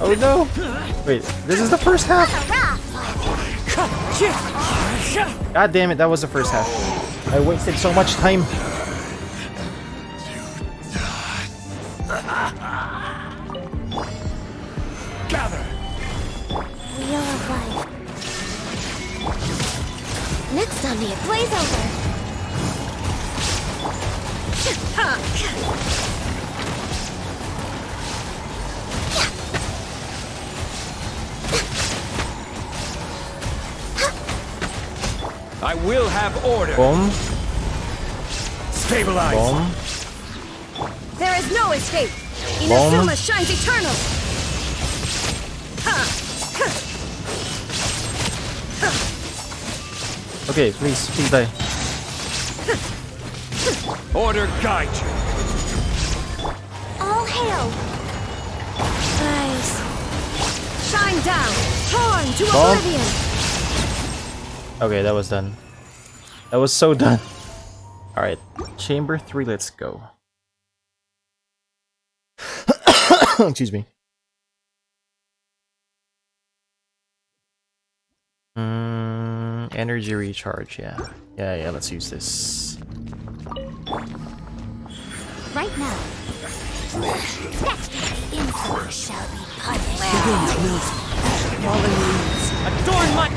Oh no. Wait, this is the first half. God damn it, that was the first half. I wasted so much time. gather. Life. Next on the blaze over. I will have order. Boom. Stabilize. Boom. There is no escape. Bomb. Inazuma shines eternal. Okay, please, please die. Order guide you. All hail. Nice. Shine down. Torn to Bomb. oblivion. Okay, that was done. That was so done. Alright, chamber 3, let's go. Excuse me. Mm, energy recharge, yeah. Yeah, yeah, let's use this. Right now. Insult shall be punished. Wind knows. Fallen leaves. Adorn my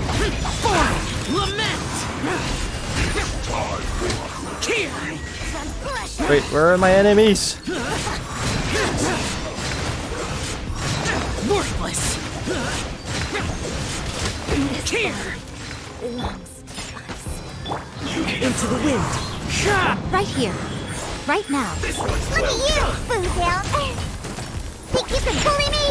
form. Lament. Here. Wait, where are my enemies? Worthless. Here. Into the wind. Right here. Right now. Look at you, Boozle. Think you can bully me?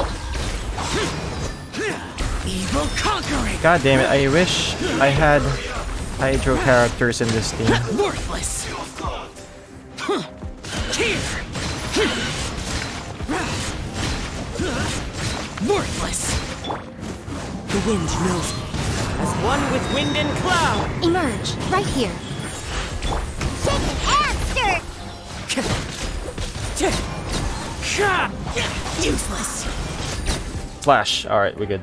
Evil conquering. God damn it, I wish I had Hydro characters in this team. Worthless. Here. Worthless. The wind knows me. As one with wind and cloud. Emerge. Right here. Shake and stir. Useless. Flash. Alright, we're good.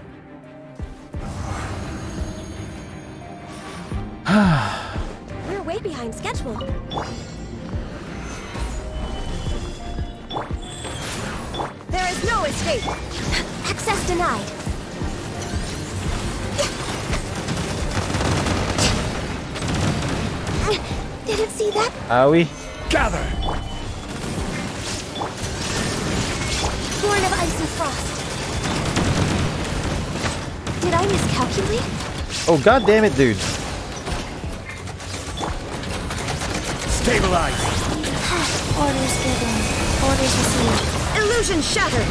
We're way behind schedule. There is no escape. Access denied. Didn't see that. Owie. Gather. Born of ice and frost. Did I miscalculate? Oh, god damn it, dude. Stabilize. Orders given. Orders received. Illusion shattered.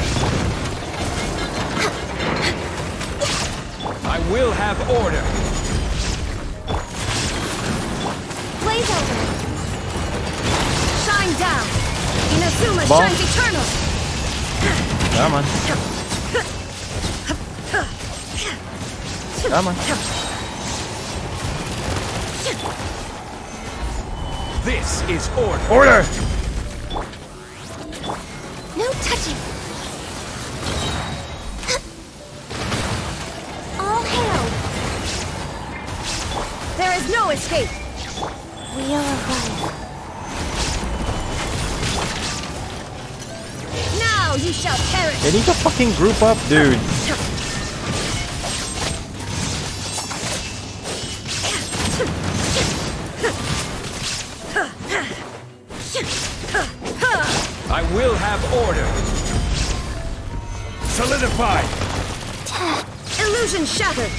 I will have order. day's over. Shine down! Inazuma Ball. shines eternal! Come on. Come on. This is order. Order! No touching. All hail. There is no escape! We are life. Now you shall perish! They need to fucking group up, dude. I will have order. Solidify! Illusion shattered!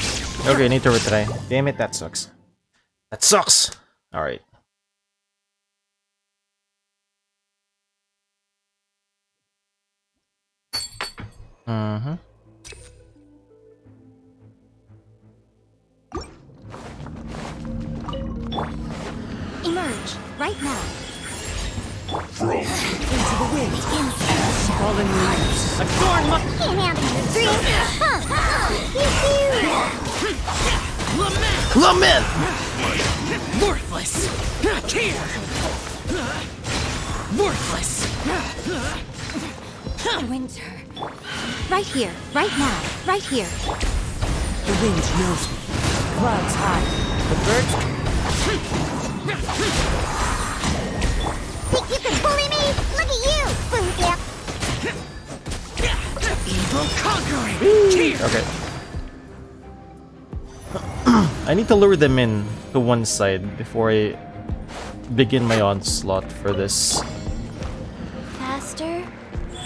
Okay, need to retry. Damn it, that sucks. That sucks! Alright. Mm-hmm. Emerge right now. From Fallen leaves. Adorn my the pew. Lament! worthless. Here. Worthless. Winter. Right here, right now, right here. The wind knows me. Clouds high. The birds you can bully me? Look at you, Boofia. evil conquering. Okay. I need to lure them in to one side before I begin my onslaught for this. Faster.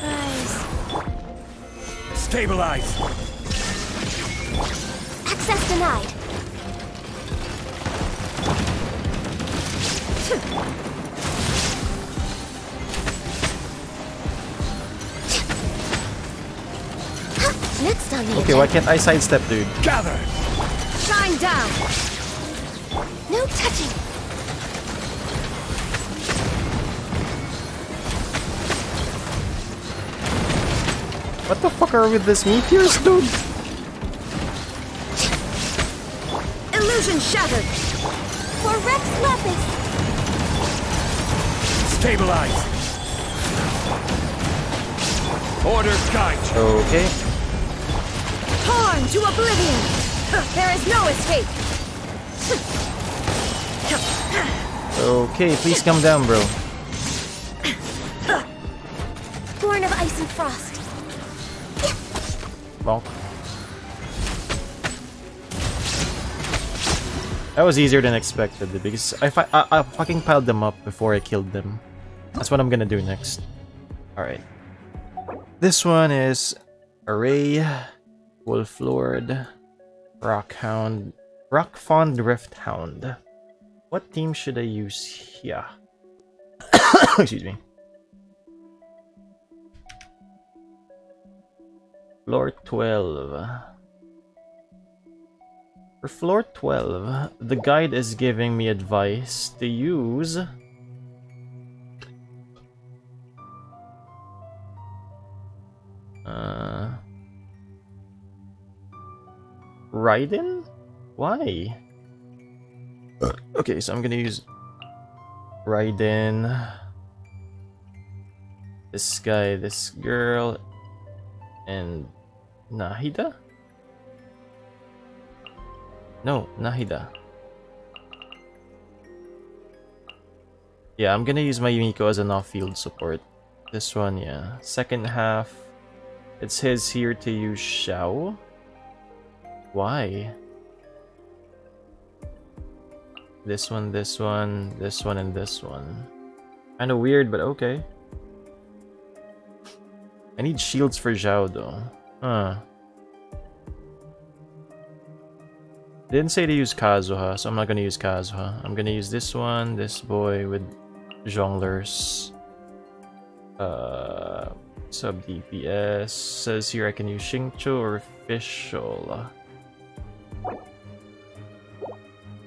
Rise. Stabilize! Access denied. Next on the Okay, why can't I sidestep, dude? Gather! Shine down! No touching. What the fuck are with this meteors, dude? Illusion shattered! For Rex Lapis. Stabilize! Order guide. Okay. Torn to oblivion! There is no escape! Okay, please come down, bro. Born of ice and frost. Bonk. That was easier than expected because I, I, I fucking piled them up before I killed them. That's what I'm gonna do next. Alright. This one is Array, Wolf Lord, Rockhound, Rockfond Rifthound. What team should I use here? Excuse me. Floor 12. For floor 12, the guide is giving me advice to use uh Raiden? Why? Uh. Okay, so I'm gonna use Raiden. This guy, this girl, and Nahida? No, Nahida. Yeah, I'm gonna use my Yae Miko as an off-field support. This one, yeah. Second half, it's his here to use Xiao. Why? This one, this one, this one, and this one. Kinda weird, but okay. I need shields for Xiao though. Huh. Didn't say to use Kazuha, so I'm not gonna use Kazuha. I'm gonna use this one, this boy with jonglers. Uh, sub DPS. Says here I can use Xingqiu or Official.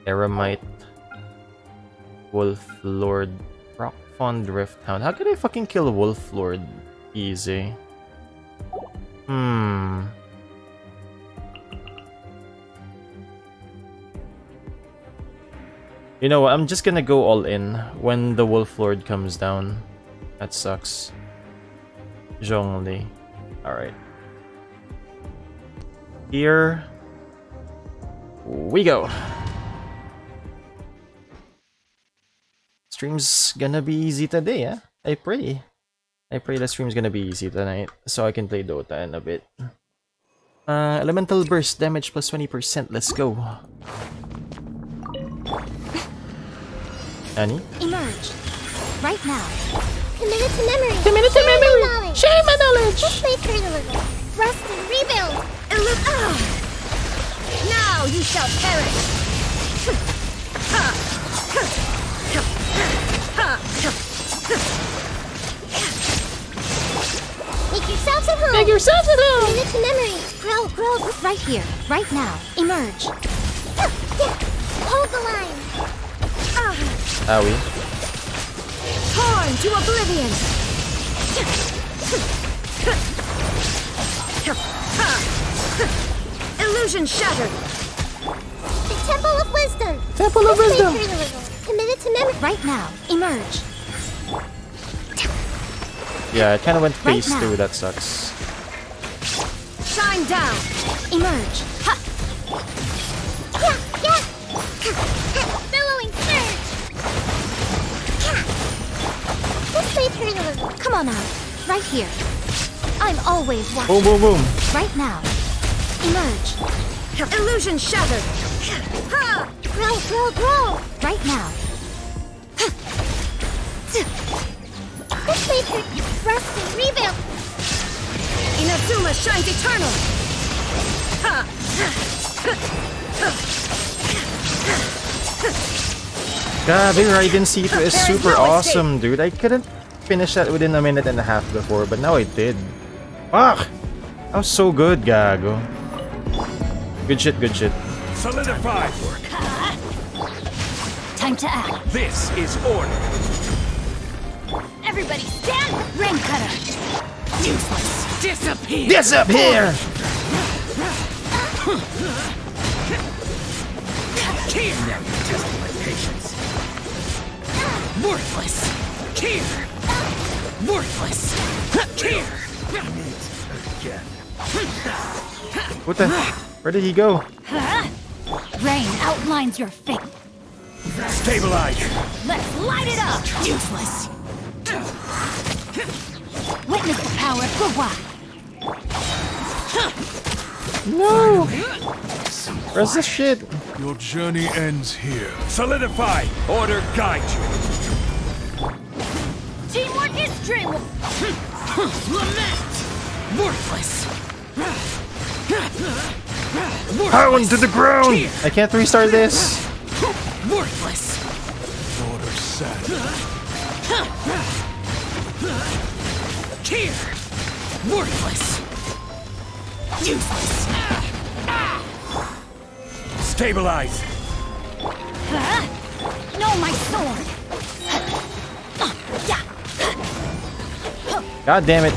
Eremite. Wolf Lord. Rock Fond Rift Hound. How can I fucking kill Wolf Lord easy? Hmm. You know what? I'm just gonna go all in when the Wolf Lord comes down. That sucks. Zhongli. Alright. Here we go. Stream's gonna be easy today, eh? I pray. I pray the stream's gonna be easy tonight, so I can play Dota in a bit. Uh, elemental burst damage plus 20%, let's go. Annie? Emerge. Right now. Committed to memory. Committed to Share my memory. knowledge. Share my knowledge. This may hurt a little. Rest and rebuild. Illu- ah. Now you shall perish. Make yourselves at home. Make yourselves at home. Committed to memory. Grow, grow. Right here. Right now. Emerge. Hold the line. Owie. Torn to oblivion. Illusion shattered. The Temple of Wisdom. Temple of This may Wisdom. Hurt a little. Committed to memory. Right now. Emerge. Yeah, it kinda went Right phase now. 2, that sucks. Shine down. Emerge. Ha. Yeah, yeah. Billowing surge. This may hurt. Come on out. Right here. I'm always watching. Boom, boom, boom. Right now. Emerge. Illusion shattered. Grow, grow, grow. Right now. This hurt. Rest and rebuild. Inazuma shines eternal. The Raiden C2 is super awesome, dude. I couldn't finish that within a minute and a half before, but now I did. Fuck! That was so good, Gago. Good shit, good shit. Solidify. Time to act. This is order. Everybody stand. Rain cutter. Useless. Disappear. Disappear! Here. Now you're testing my patience. Worthless. Here. Worthless. Here. What the? Where did he go? Rain outlines your fate. Stabilize. Let's light it up. Useless. Witness the power of Gawai. No! Where's this shit? Your journey ends here. Solidify. Order guide you. Teamwork is dream. Lament. Worthless. Pound to the ground! I can't restart this. Worthless. Order set. Here. Worthless. Useless. Stabilize. No, my sword. God damn it.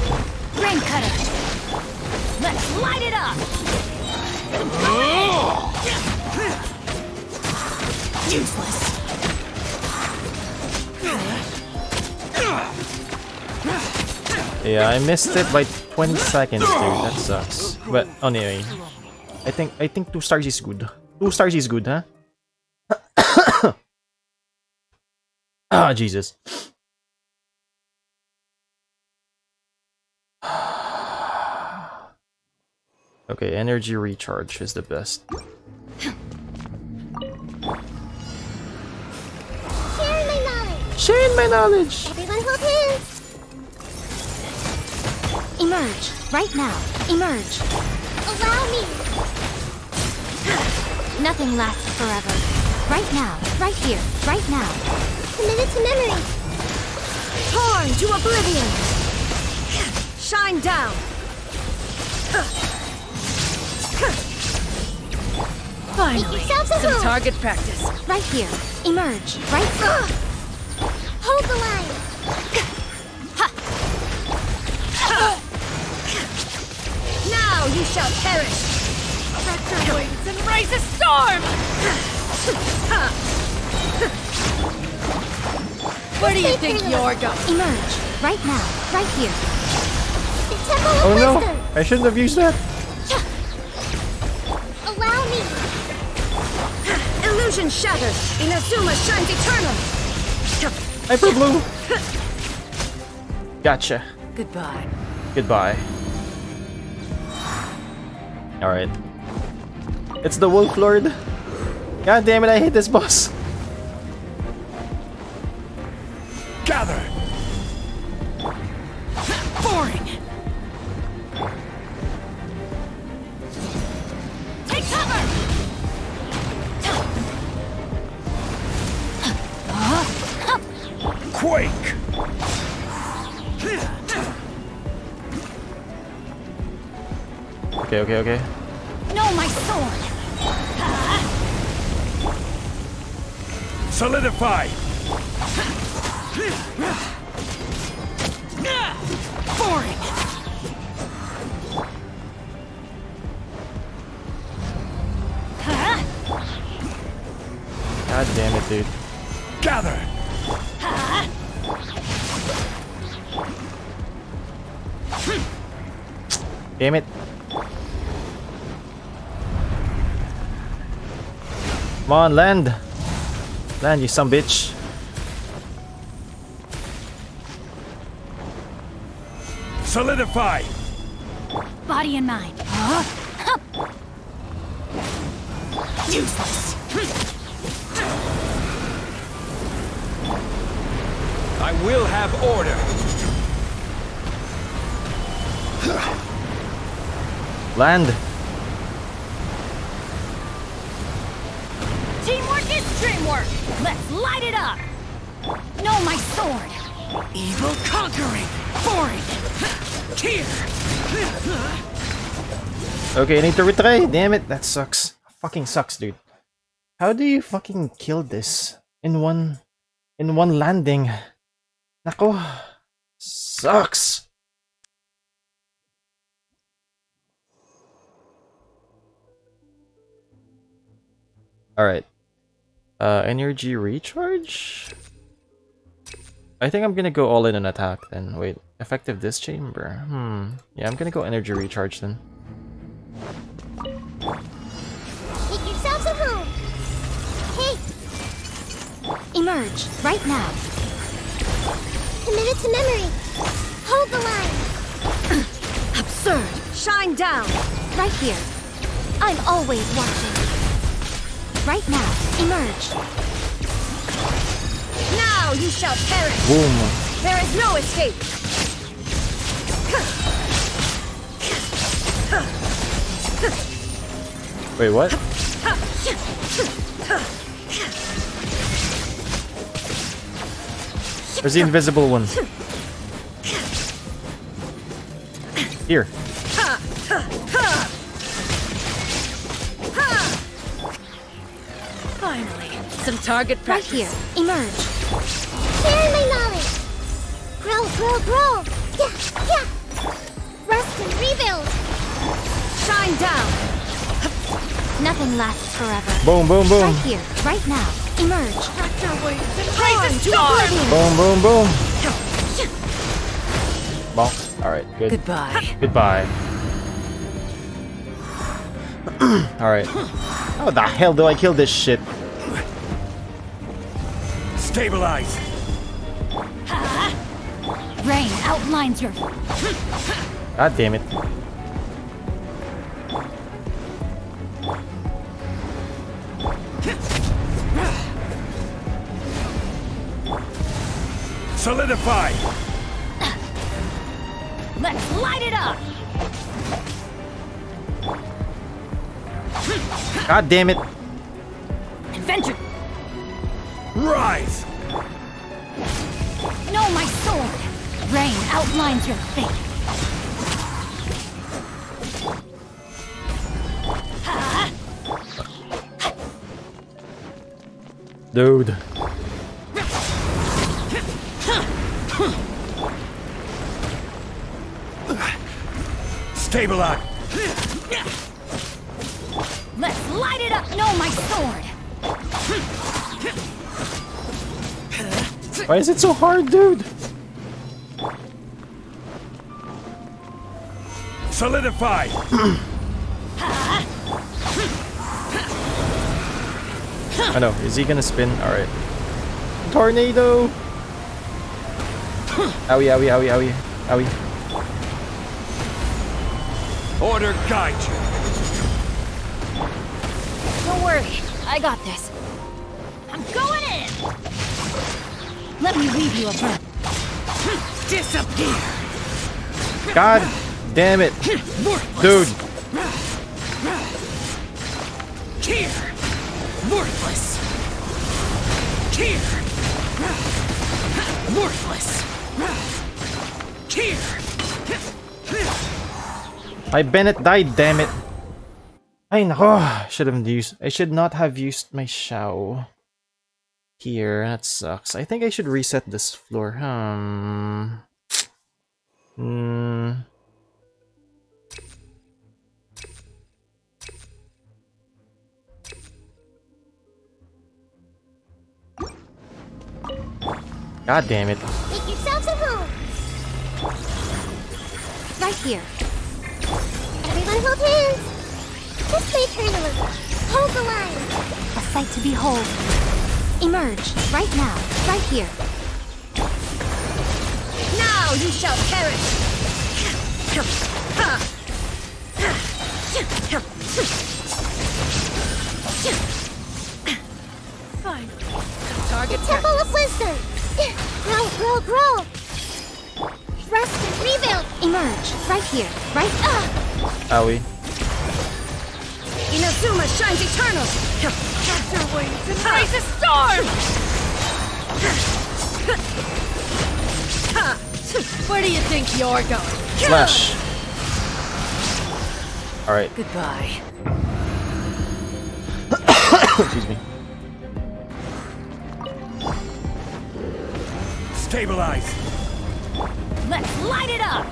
Rain cutter. Let's light it up. Useless. Yeah, I missed it by 20 seconds, dude. That sucks. But anyway, I think I think two stars is good. Two stars is good, huh? ah, Jesus. Okay, energy recharge is the best. Sharing my knowledge. Sharing my knowledge! Everyone hold hands. Emerge. Right now. Emerge. Allow me. Nothing lasts forever. Right now. Right here. Right now. Committed to memory. Torn to oblivion. Shine down. Make yourselves at Some home. target practice. Right here. Emerge. Right. Hold the line. Now you shall perish! Spread your wings and raise a storm! Where do you think you're going? Emerge. Right now. Right here. The Temple of Oh no! I shouldn't have used that. Allow me. Illusion shattered! Inazuma shines eternal! Hyper blue. Gotcha. Goodbye. Goodbye. Alright. It's the Wolf Lord. God damn it, I hate this boss. Gather! Boring! Take cover! Quake! Okay, okay, okay. No, my sword. Solidify! Boring! God damn it, dude. Gather! Damn it. Come on, land. Land, you some bitch. Solidify! Body and mind. Huh? Useless! I will have order! Land. Teamwork is dreamwork. Let's light it up. No, my sword. Evil conquering! Boring! Here! Okay, I need to retry. Damn it, that sucks. Fucking sucks, dude. How do you fucking kill this in one in one landing? Nako. Sucks. Alright. Uh, energy recharge? I think I'm gonna go all in an attack then. Wait, effective this chamber? Hmm. Yeah, I'm gonna go energy recharge then. Make yourselves at home. Hey. Emerge right now. Commit it to memory. Hold the line. Absurd! Shine down! Right here. I'm always watching. Right now. Emerge. Now you shall perish! Boom. There is no escape! Wait, what? Where's the invisible one? Here. Finally, some target Right practice. here. Emerge. Share my knowledge. Grow, grow, grow. Yeah, yeah. Rest and rebuild. Shine down! Nothing lasts forever. Boom, boom, boom. Right here. Right now. Emerge. Spread your wings and Time raise a to storm! oblivion! Boom, boom, boom. Bonk. Alright, good. Goodbye. Goodbye. Alright. How the hell do I kill this shit? Stabilize! Rain outlines your God damn it. Solidify! Let's light it up! God damn it. Adventure. Rise. No, my sword. Rain outlines your fate. Dude. Stabilize. Light it up! No, my sword! Why is it so hard, dude? Solidify! I know. Is he gonna spin? Alright. Tornado! Owie, owie, owie, owie. Owie. Order guide you! Don't worry, I got this. I'm going in! Let me weave you a breath. Disappear! God damn it. Dude. Here! Worthless! Here! Worthless! Here! My Bennett died, damn it. I know. Should have used. I should not have used my Xiao. Here, that sucks. I think I should reset this floor. Hmm. Hmm. God damn it. Make yourselves at home! Right here. Everyone hold hands! This may turn a little. Hold the line! A sight to behold. Emerge, right now, right here. Now you shall perish! Fine. Target Temple of Wisdom! Grow, grow, grow! Rest and rebuild! Emerge, right here, right uh. up! Owie. Inazuma shines eternal! Cast your wings and raise a storm! Where do you think you're going? Slash. Alright. Goodbye. Excuse me. Stabilize! Let's light it up!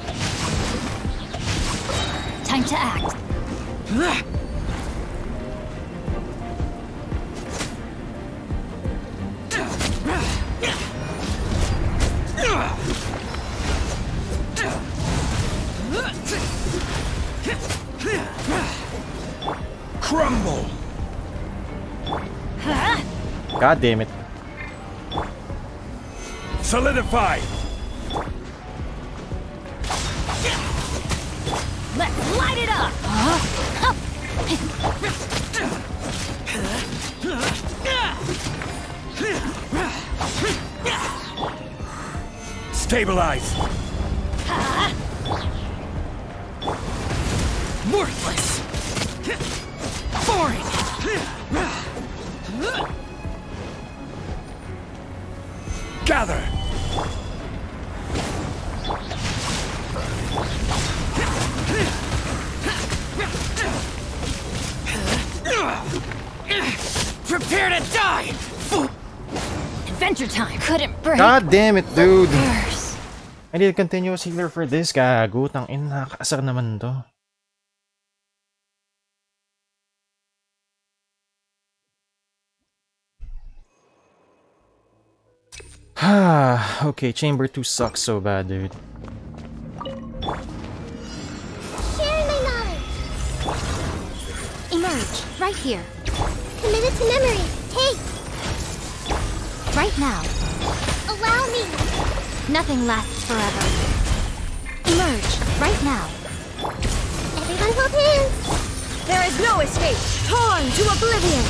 Time to act. God damn it. Solidify! Let's light it up! Stabilize! God damn it, dude. I need a continuous healer for this. Gago. Tang ina. Nakakasar naman to. okay, chamber 2 sucks so bad, dude. Sharing my knowledge. Emerge, right here. Committed to memory. Take. Right now. Me. Nothing lasts forever. Emerge, right now. Everyone hold hands. There is no escape! Torn to oblivion!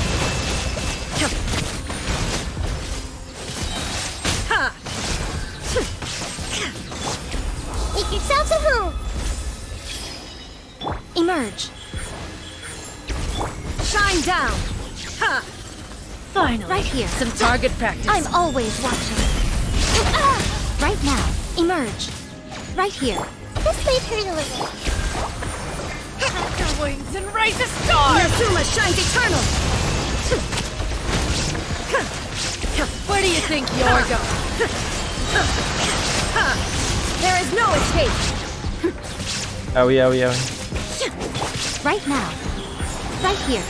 Ha! Make yourselves at home. Emerge. Shine down! Ha! Finally, Right here. some target practice. I'm always watching. Ah! Right now. Emerge. Right here. This may turn a little. Cast your wings and raise a storm! Inazuma shines eternal! Where do you think you're going? There is no escape! Owie, owie, owie. Right now. Right here.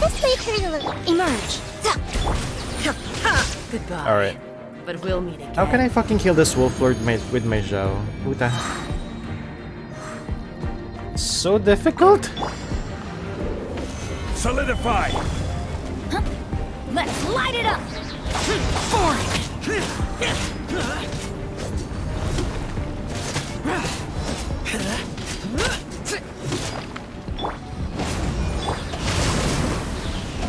This way, Turtle. Emerge. Goodbye. Alright. But we'll meet again. How can I fucking kill this wolf lord with my, with my Xiao? Puta. So difficult? Solidify! Let's light it up.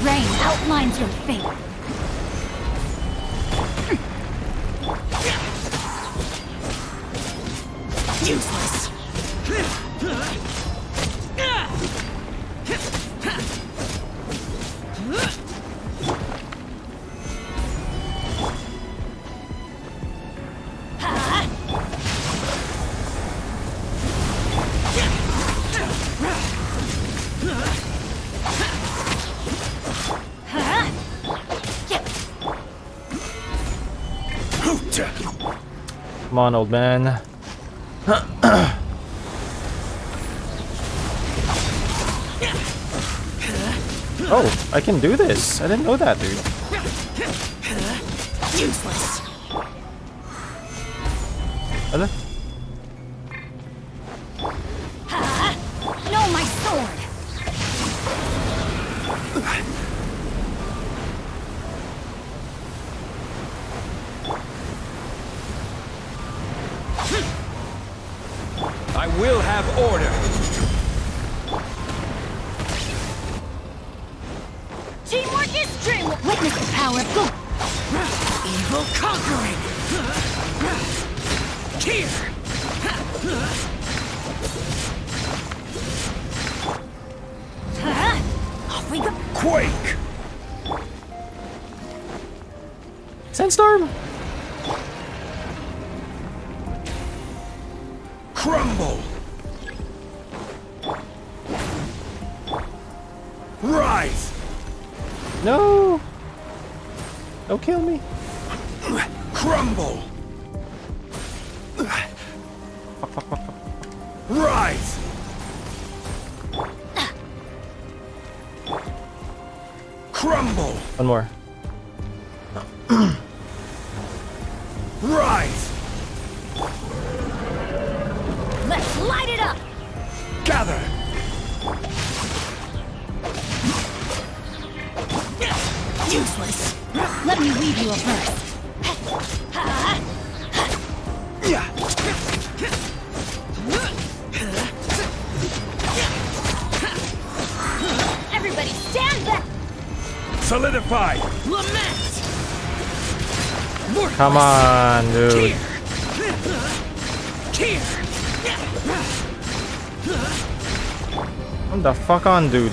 Rain outlines your fate. Hmm. Useless. Come on, old man. oh, I can do this. I didn't know that, dude. Useless. Hello? Come on, dude. Come the fuck on, dude.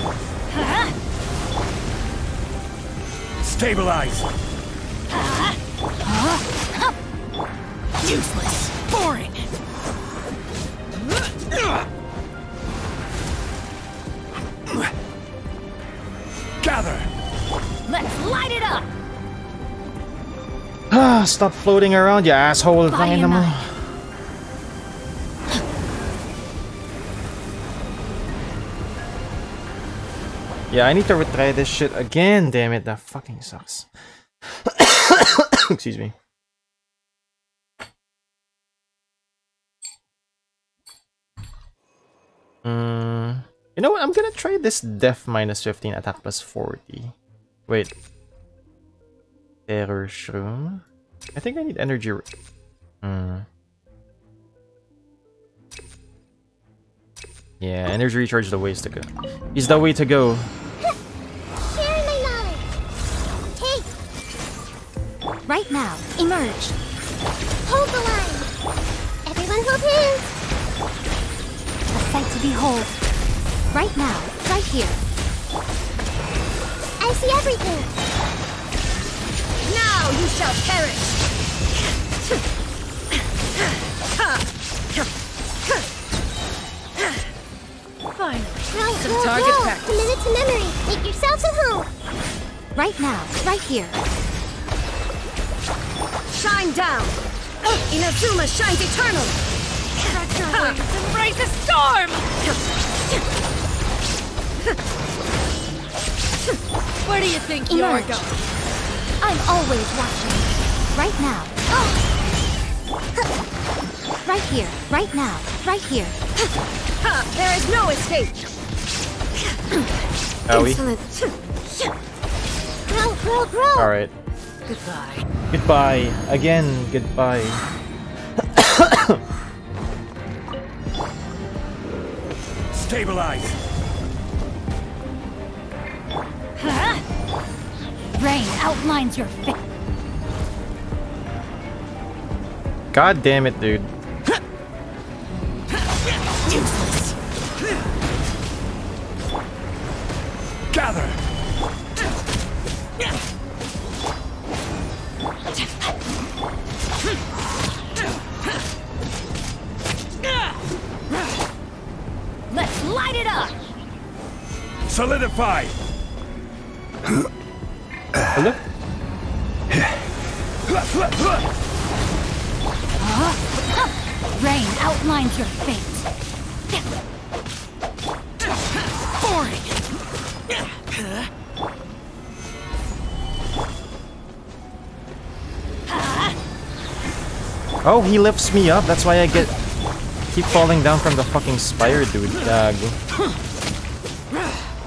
Stabilize! Stop floating around, you asshole. Body Tangina and mo. mind. Yeah, I need to retry this shit again. Damn it, that fucking sucks. Excuse me. Mm, you know what? I'm gonna try this def minus 15 attack plus 40. Wait. Terror shroom. I think I need energy. Hmm. Yeah, energy recharge is the ways to go. Is the way to go. Right now, emerge. Hold the line. Everyone hold hands. A sight to behold. Right now, right here. I see everything. Now you shall perish! Finally. Right, Some target roll. practice. Commit it to memory. Make yourselves at home. Right now, right here. Shine down! Inazuma shines eternal! That's not going to embrace the storm! Where do you think you're going? I'm always watching. Right now. Right here, right now, right here. Ha! There is no escape! Owie. Insolent. Growl, growl, growl! Alright. Goodbye. Goodbye. Again, goodbye. Stabilize. Rain outlines your face. God damn it, dude. Useless. Gather. Let's light it up! Solidify. Hello? Rain outlines your fate. Oh, he lifts me up. That's why I get keep falling down from the fucking spire, dude. Dag.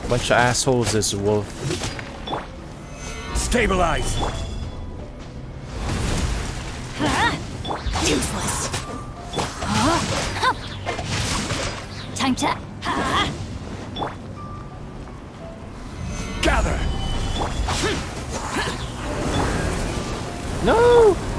Bunch of assholes, this wolf. Stabilize. Huh? Useless. Huh? Time to. Gather. No! No!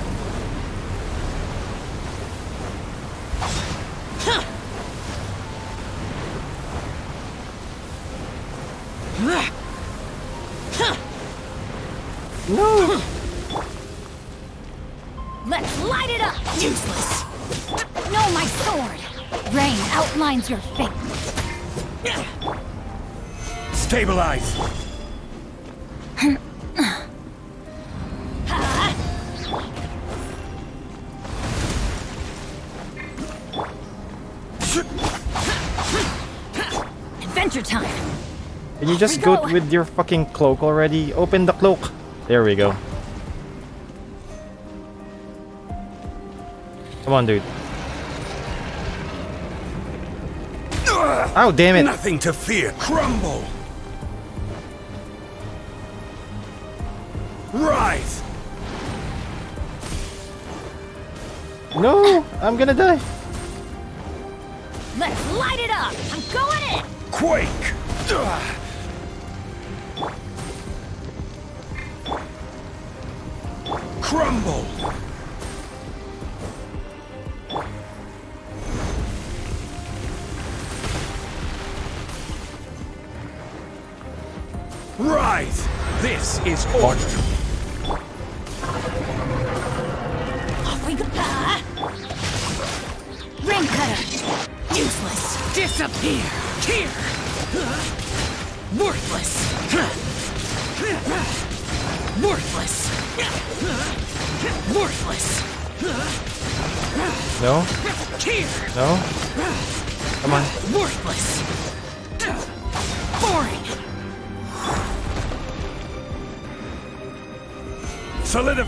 Just go go. with your fucking cloak already? Open the cloak. There we go. Come on, dude. Oh, damn it. Nothing to fear. Crumble. Rise. No! I'm gonna die. Let's light it up. I'm going in. Quake. Ugh. Is order.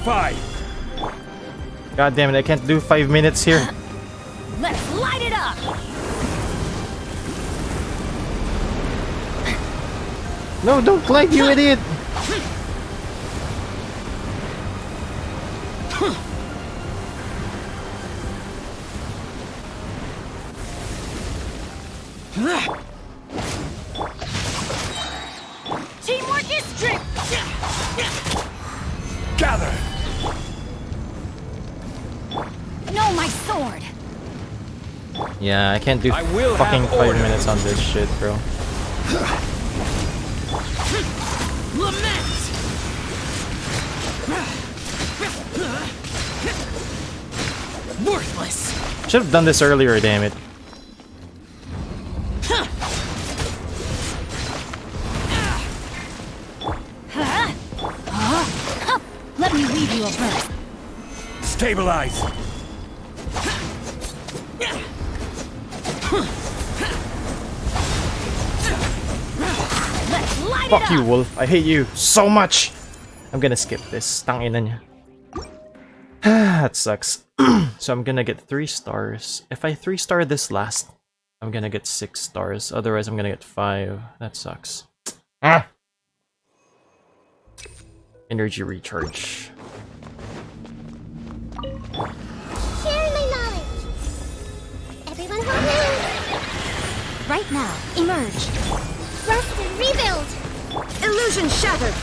Solidify. God damn it, I can't do five minutes here. Let's light it up. No, don't climb, you idiot! I can't do I will fucking five order. minutes on this shit, bro. Lament! Worthless! Should have done this earlier, damn it. Fuck you. Wolf. I hate you so much. I'm gonna skip this. Tangina niya. that sucks. so I'm gonna get three stars. If I three star this last, I'm gonna get six stars. Otherwise, I'm gonna get five. That sucks. Ah. Energy recharge. Share my knowledge. Everyone hold hands. Right now, emerge. Rest and rebuild. Illusion shattered.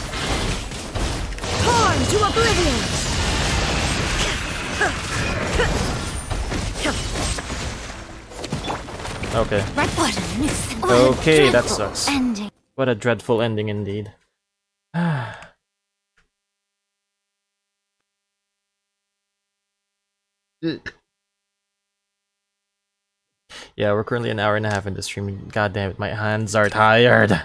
Torn to oblivion. Okay. Right what a nuisance. What Okay, that sucks. Ending. What a dreadful ending indeed. yeah, we're currently an hour and a half into stream. God damn it, my hands are tired.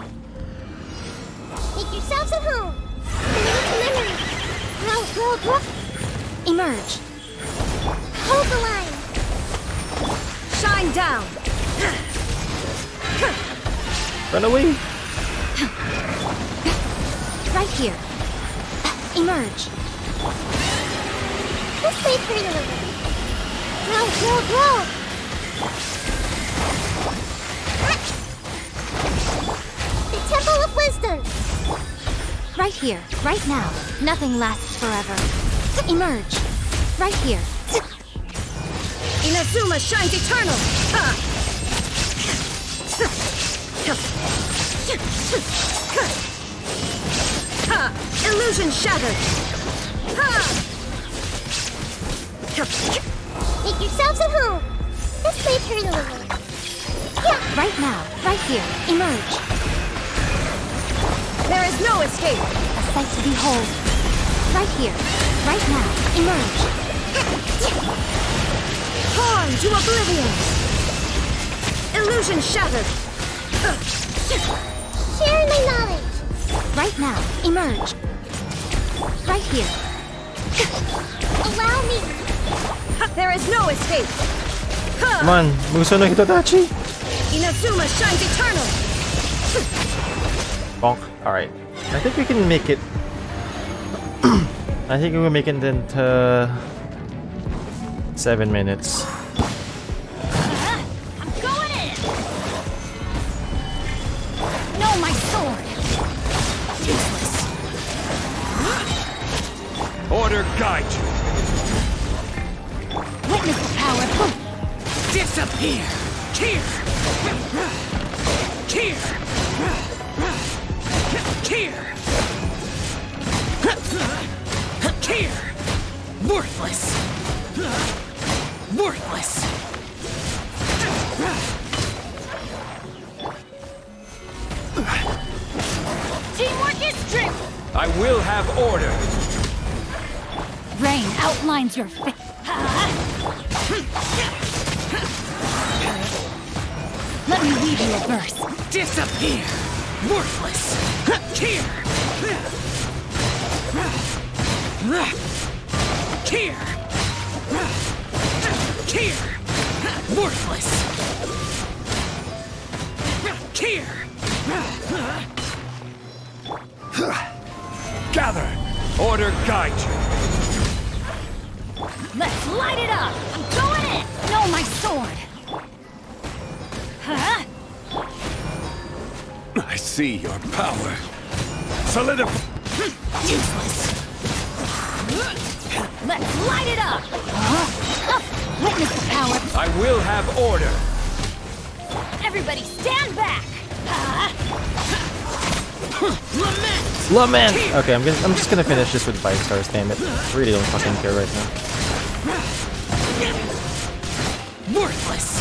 Make yourselves at home. Memory. Grow, grow, grow. Emerge. Hold the line. Shine down. Run away! Right here. Emerge. This way for you. Grow, grow, grow. Right here, right now. Nothing lasts forever. Emerge. Right here. Inazuma shines eternal. Illusion shattered. Ha! Make yourselves at home. This way for you. Right now, right here. Emerge. There is no escape. A sight to behold. Right here, right now. Emerge. Torn to oblivion. Illusion shattered. Share my knowledge. Right now, emerge. Right here. Allow me. There is no escape. Come on, Musou no Hitotachi! Inazuma shines eternal. Bonk. Alright. I think we can make it. I think we will make it into. Seven minutes. Lament! Lament! Okay, I'm, gonna, I'm just gonna finish this with 5 stars, damn it. I really don't fucking care right now. Worthless!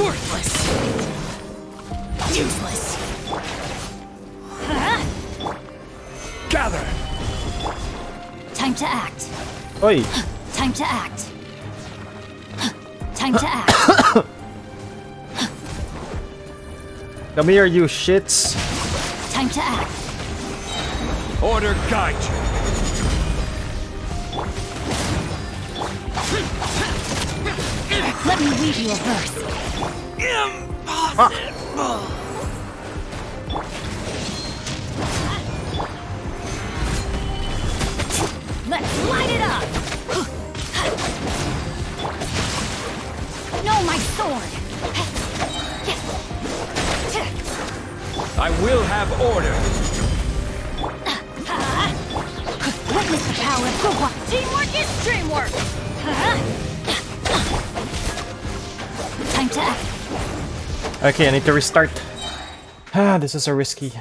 Worthless! Useless! Huh? Gather. Time to act. Oi! Time to act. Time to act. Come here, you shits! Time to act. Order guide you. Let me read you a verse. Okay, I need to restart. Ah, this is so risky.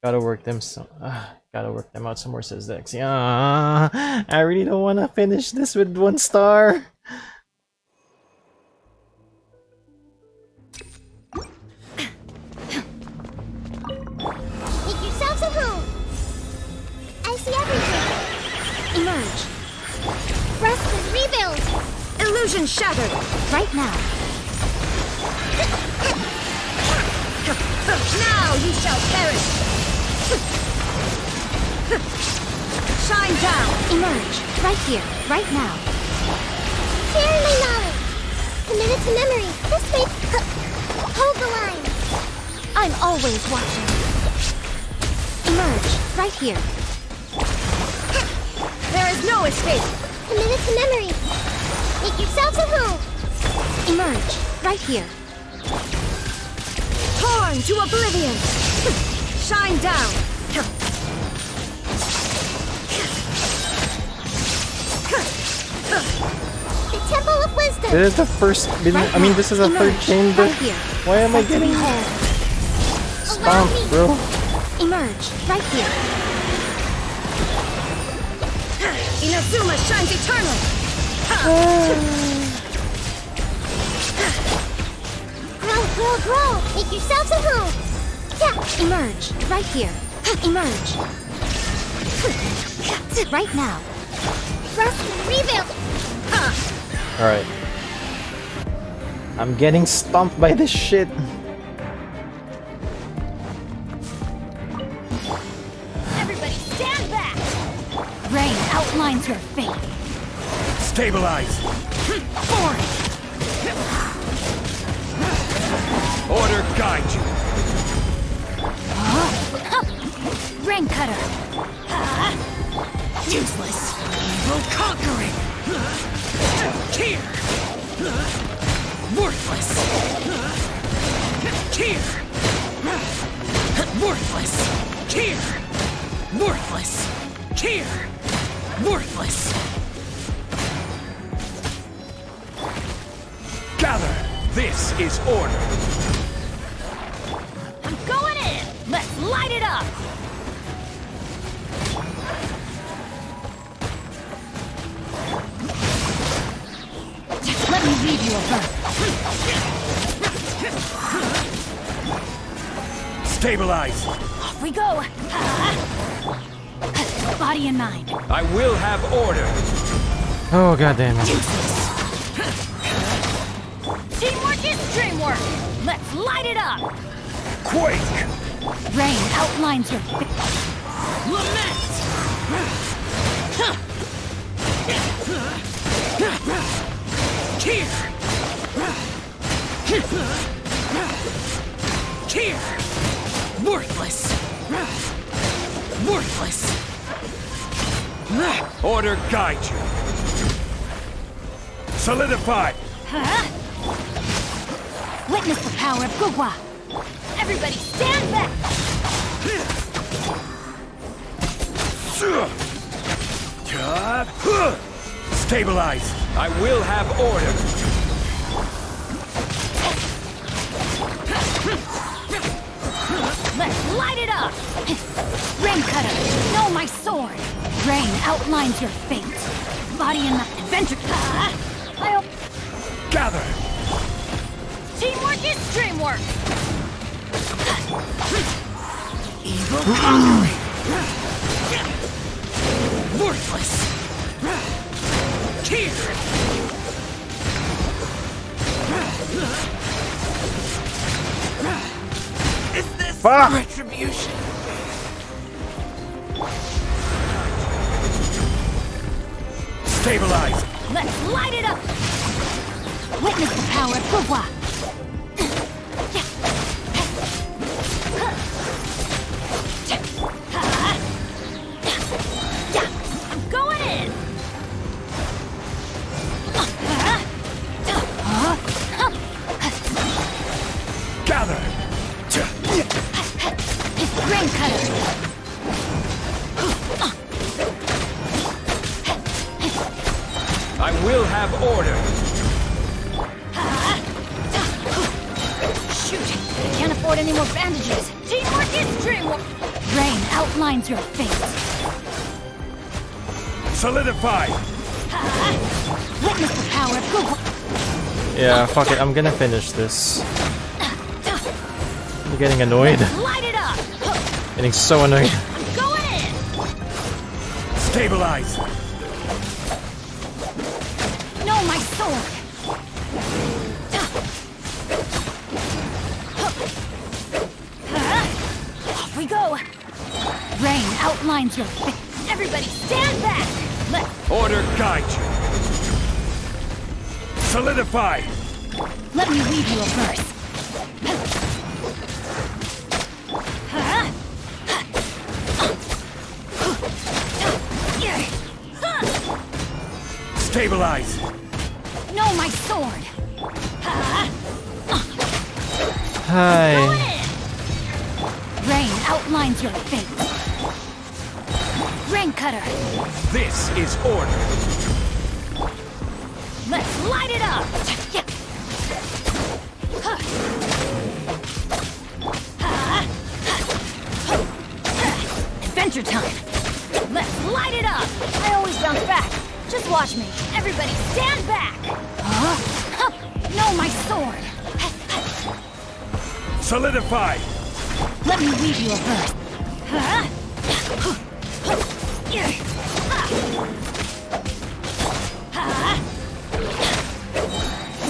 Gotta work them so. Ah, gotta work them out some more, says Dex. Yeah, I really don't want to finish this with one star. Make yourselves at home. I see everything. Emerge. Rest and rebuild. Illusion shattered! Right now. You shall perish! Shine down! Emerge. Right here. Right now. Share my knowledge. Commit it to memory. This way. Hold the line. I'm always watching. Emerge. Right here. There is no escape! Commit it to memory. Make yourselves at home. Emerge. Right here. Torn to oblivion! Shine down! The Temple of Wisdom. This is the first. I mean, this is a third chamber. Right here. Why am I Set to getting behold. Allow stomped, me. bro? Emerge. Right here. Inazuma shines eternal! Ah. Grow, grow, grow. Make yourselves at home. Yeah. Emerge. Right here. Emerge. Right now. Rest and rebuild. Alright. I'm getting stomped by this shit. Everybody stand back! Rain outlines your fate. Stabilize. Hmm, Forward! Order guide you. Rain cutter! Ah. Useless! Evil conquering! Here! Worthless! Here! Worthless! Here! Worthless! Here! Worthless! Gather. This is order. I'm going in! Let's light it up! Let me read you a verse. Stabilize. Off we go! Body and mind. I will have order. Oh god damn it. Teamwork is dreamwork! Let's light it up! Quake. Rain outlines your. Lament! Here! Here! Worthless! Worthless! Order guide you. Solidify. Witness the power of Guhua! Everybody stand back! Stabilize. I will have order. Let's light it up! Rain cutter! No, my sword! Rain outlines your fate. Body and mind. Adventure. Ah, I hope Gather. teamwork is dreamwork! Evil Worthless! This retribution? Stabilize! Let's light it up! Witness the power of Pourbois! Fuck it. I'm gonna finish this. I'm getting annoyed. Light it up! Getting so annoyed. I'm in! Stabilize! No, my sword! Off we go! Rain outlines your fate. Everybody stand back! Let, Order guide you! Solidify! Let me weave you a verse. Stabilize! No, my sword! Hi. Rain outlines your fate. Rain cutter! This is order! Let's light it up! Adventure time! Let's light it up! I always bounce back. Just watch me. Everybody stand back! Huh? huh. No, my sword! Solidify! Let me weave you a verse. Huh?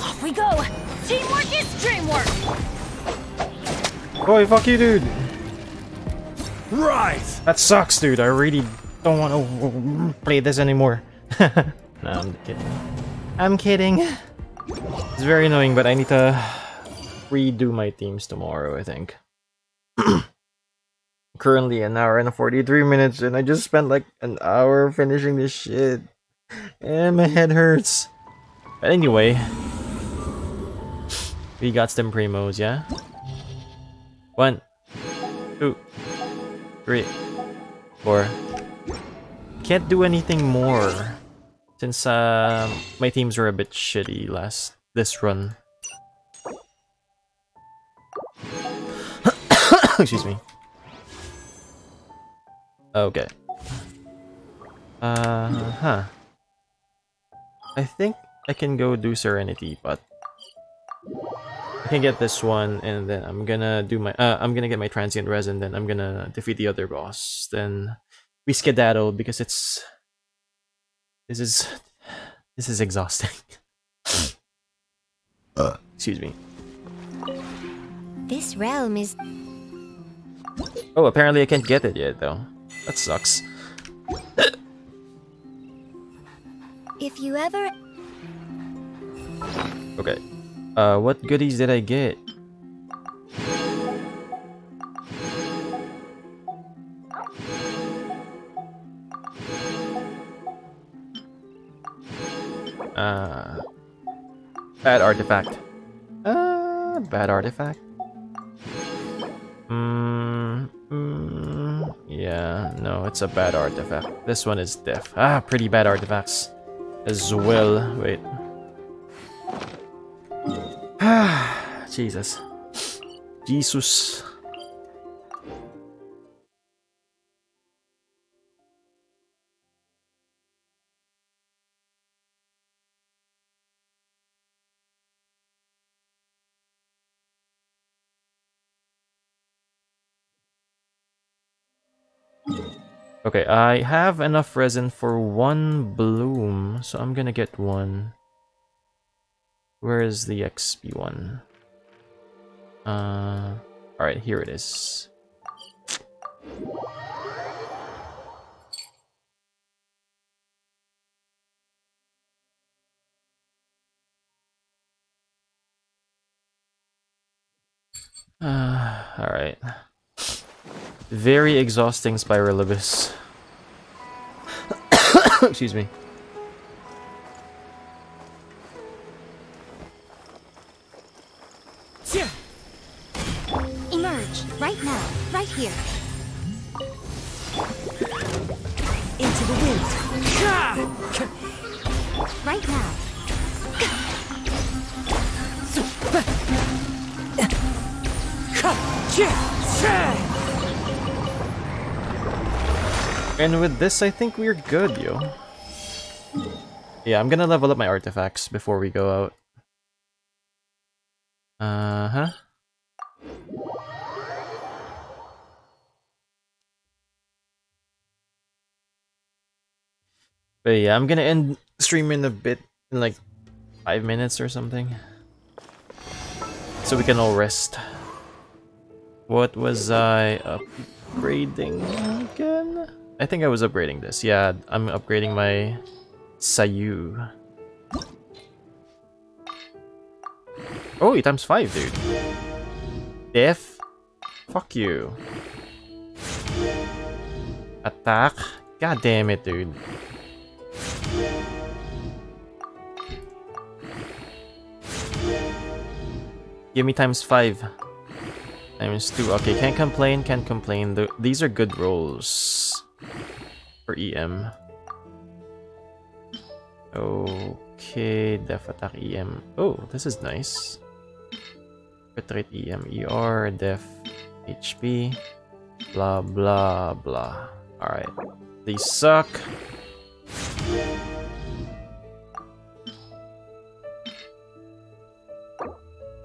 Off we go! Teamwork is dreamwork! Boy, fuck you, dude. Rise! That sucks, dude. I really don't want to play this anymore. no, I'm kidding. I'm kidding. It's very annoying, but I need to redo my teams tomorrow, I think. Currently an hour and 43 minutes, and I just spent like an hour finishing this shit. And my head hurts. But anyway, we got some primos, yeah? One, two, three, four. Can't do anything more since uh, my teams were a bit shitty last this run. Excuse me. Okay. Uh huh. I think I can go do Serenitea, but can get this one, and then I'm gonna do my. Uh, I'm gonna get my transient resin. Then I'm gonna defeat the other boss. Then we skedaddle because it's. This is, this is exhausting. Uh. Excuse me. This realm is Oh, apparently I can't get it yet though. That sucks. if you ever Okay. Uh, what goodies did I get? Uh, bad artifact. Uh, bad artifact. Mm, mm, yeah, no, it's a bad artifact. This one is deaf. Ah, pretty bad artifacts as well. Wait. Jesus. Jesus. Okay, I have enough resin for one bloom, so I'm gonna get one. Where is the XP one? Uh, all right, here it is. Uh, all right. Very exhausting Spiral Abyss. Excuse me. And with this, I think we're good, yo. Yeah, I'm gonna level up my artifacts before we go out. Uh-huh. But yeah, I'm gonna end stream in a bit, in like five minutes or something. So we can all rest. What was I upgrading again? I think I was upgrading this. Yeah, I'm upgrading my Sayu. Oh, 8 times 5, dude. Def? Fuck you. Attack? God damn it, dude. Give me times 5. Times 2. Okay, can't complain, can't complain. Th these are good rolls. For EM. Okay, def attack EM. Oh, this is nice. Crit rate EM, ER, def, HP, blah blah blah. Alright. These suck.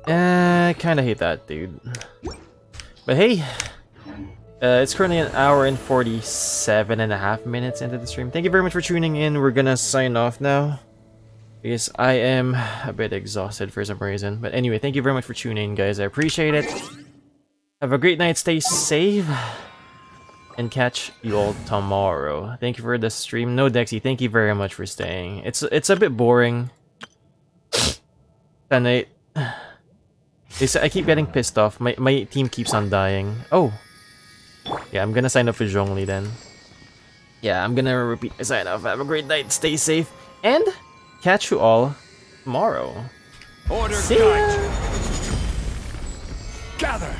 Uh, I kinda hate that, dude. But hey, uh, it's currently an hour and 47 and a half minutes into the stream. Thank you very much for tuning in. We're gonna sign off now. Because I am a bit exhausted for some reason. But anyway, thank you very much for tuning in, guys. I appreciate it. Have a great night. Stay safe. And catch you all tomorrow. Thank you for the stream. No, Dexy, thank you very much for staying. It's it's a bit boring. Tonight. It's, I keep getting pissed off. My, my team keeps on dying. Oh. Yeah, I'm gonna sign up for Zhongli then. Yeah, I'm gonna repeat my sign off. Have a great night. Stay safe. And catch you all tomorrow. Order See. Gather.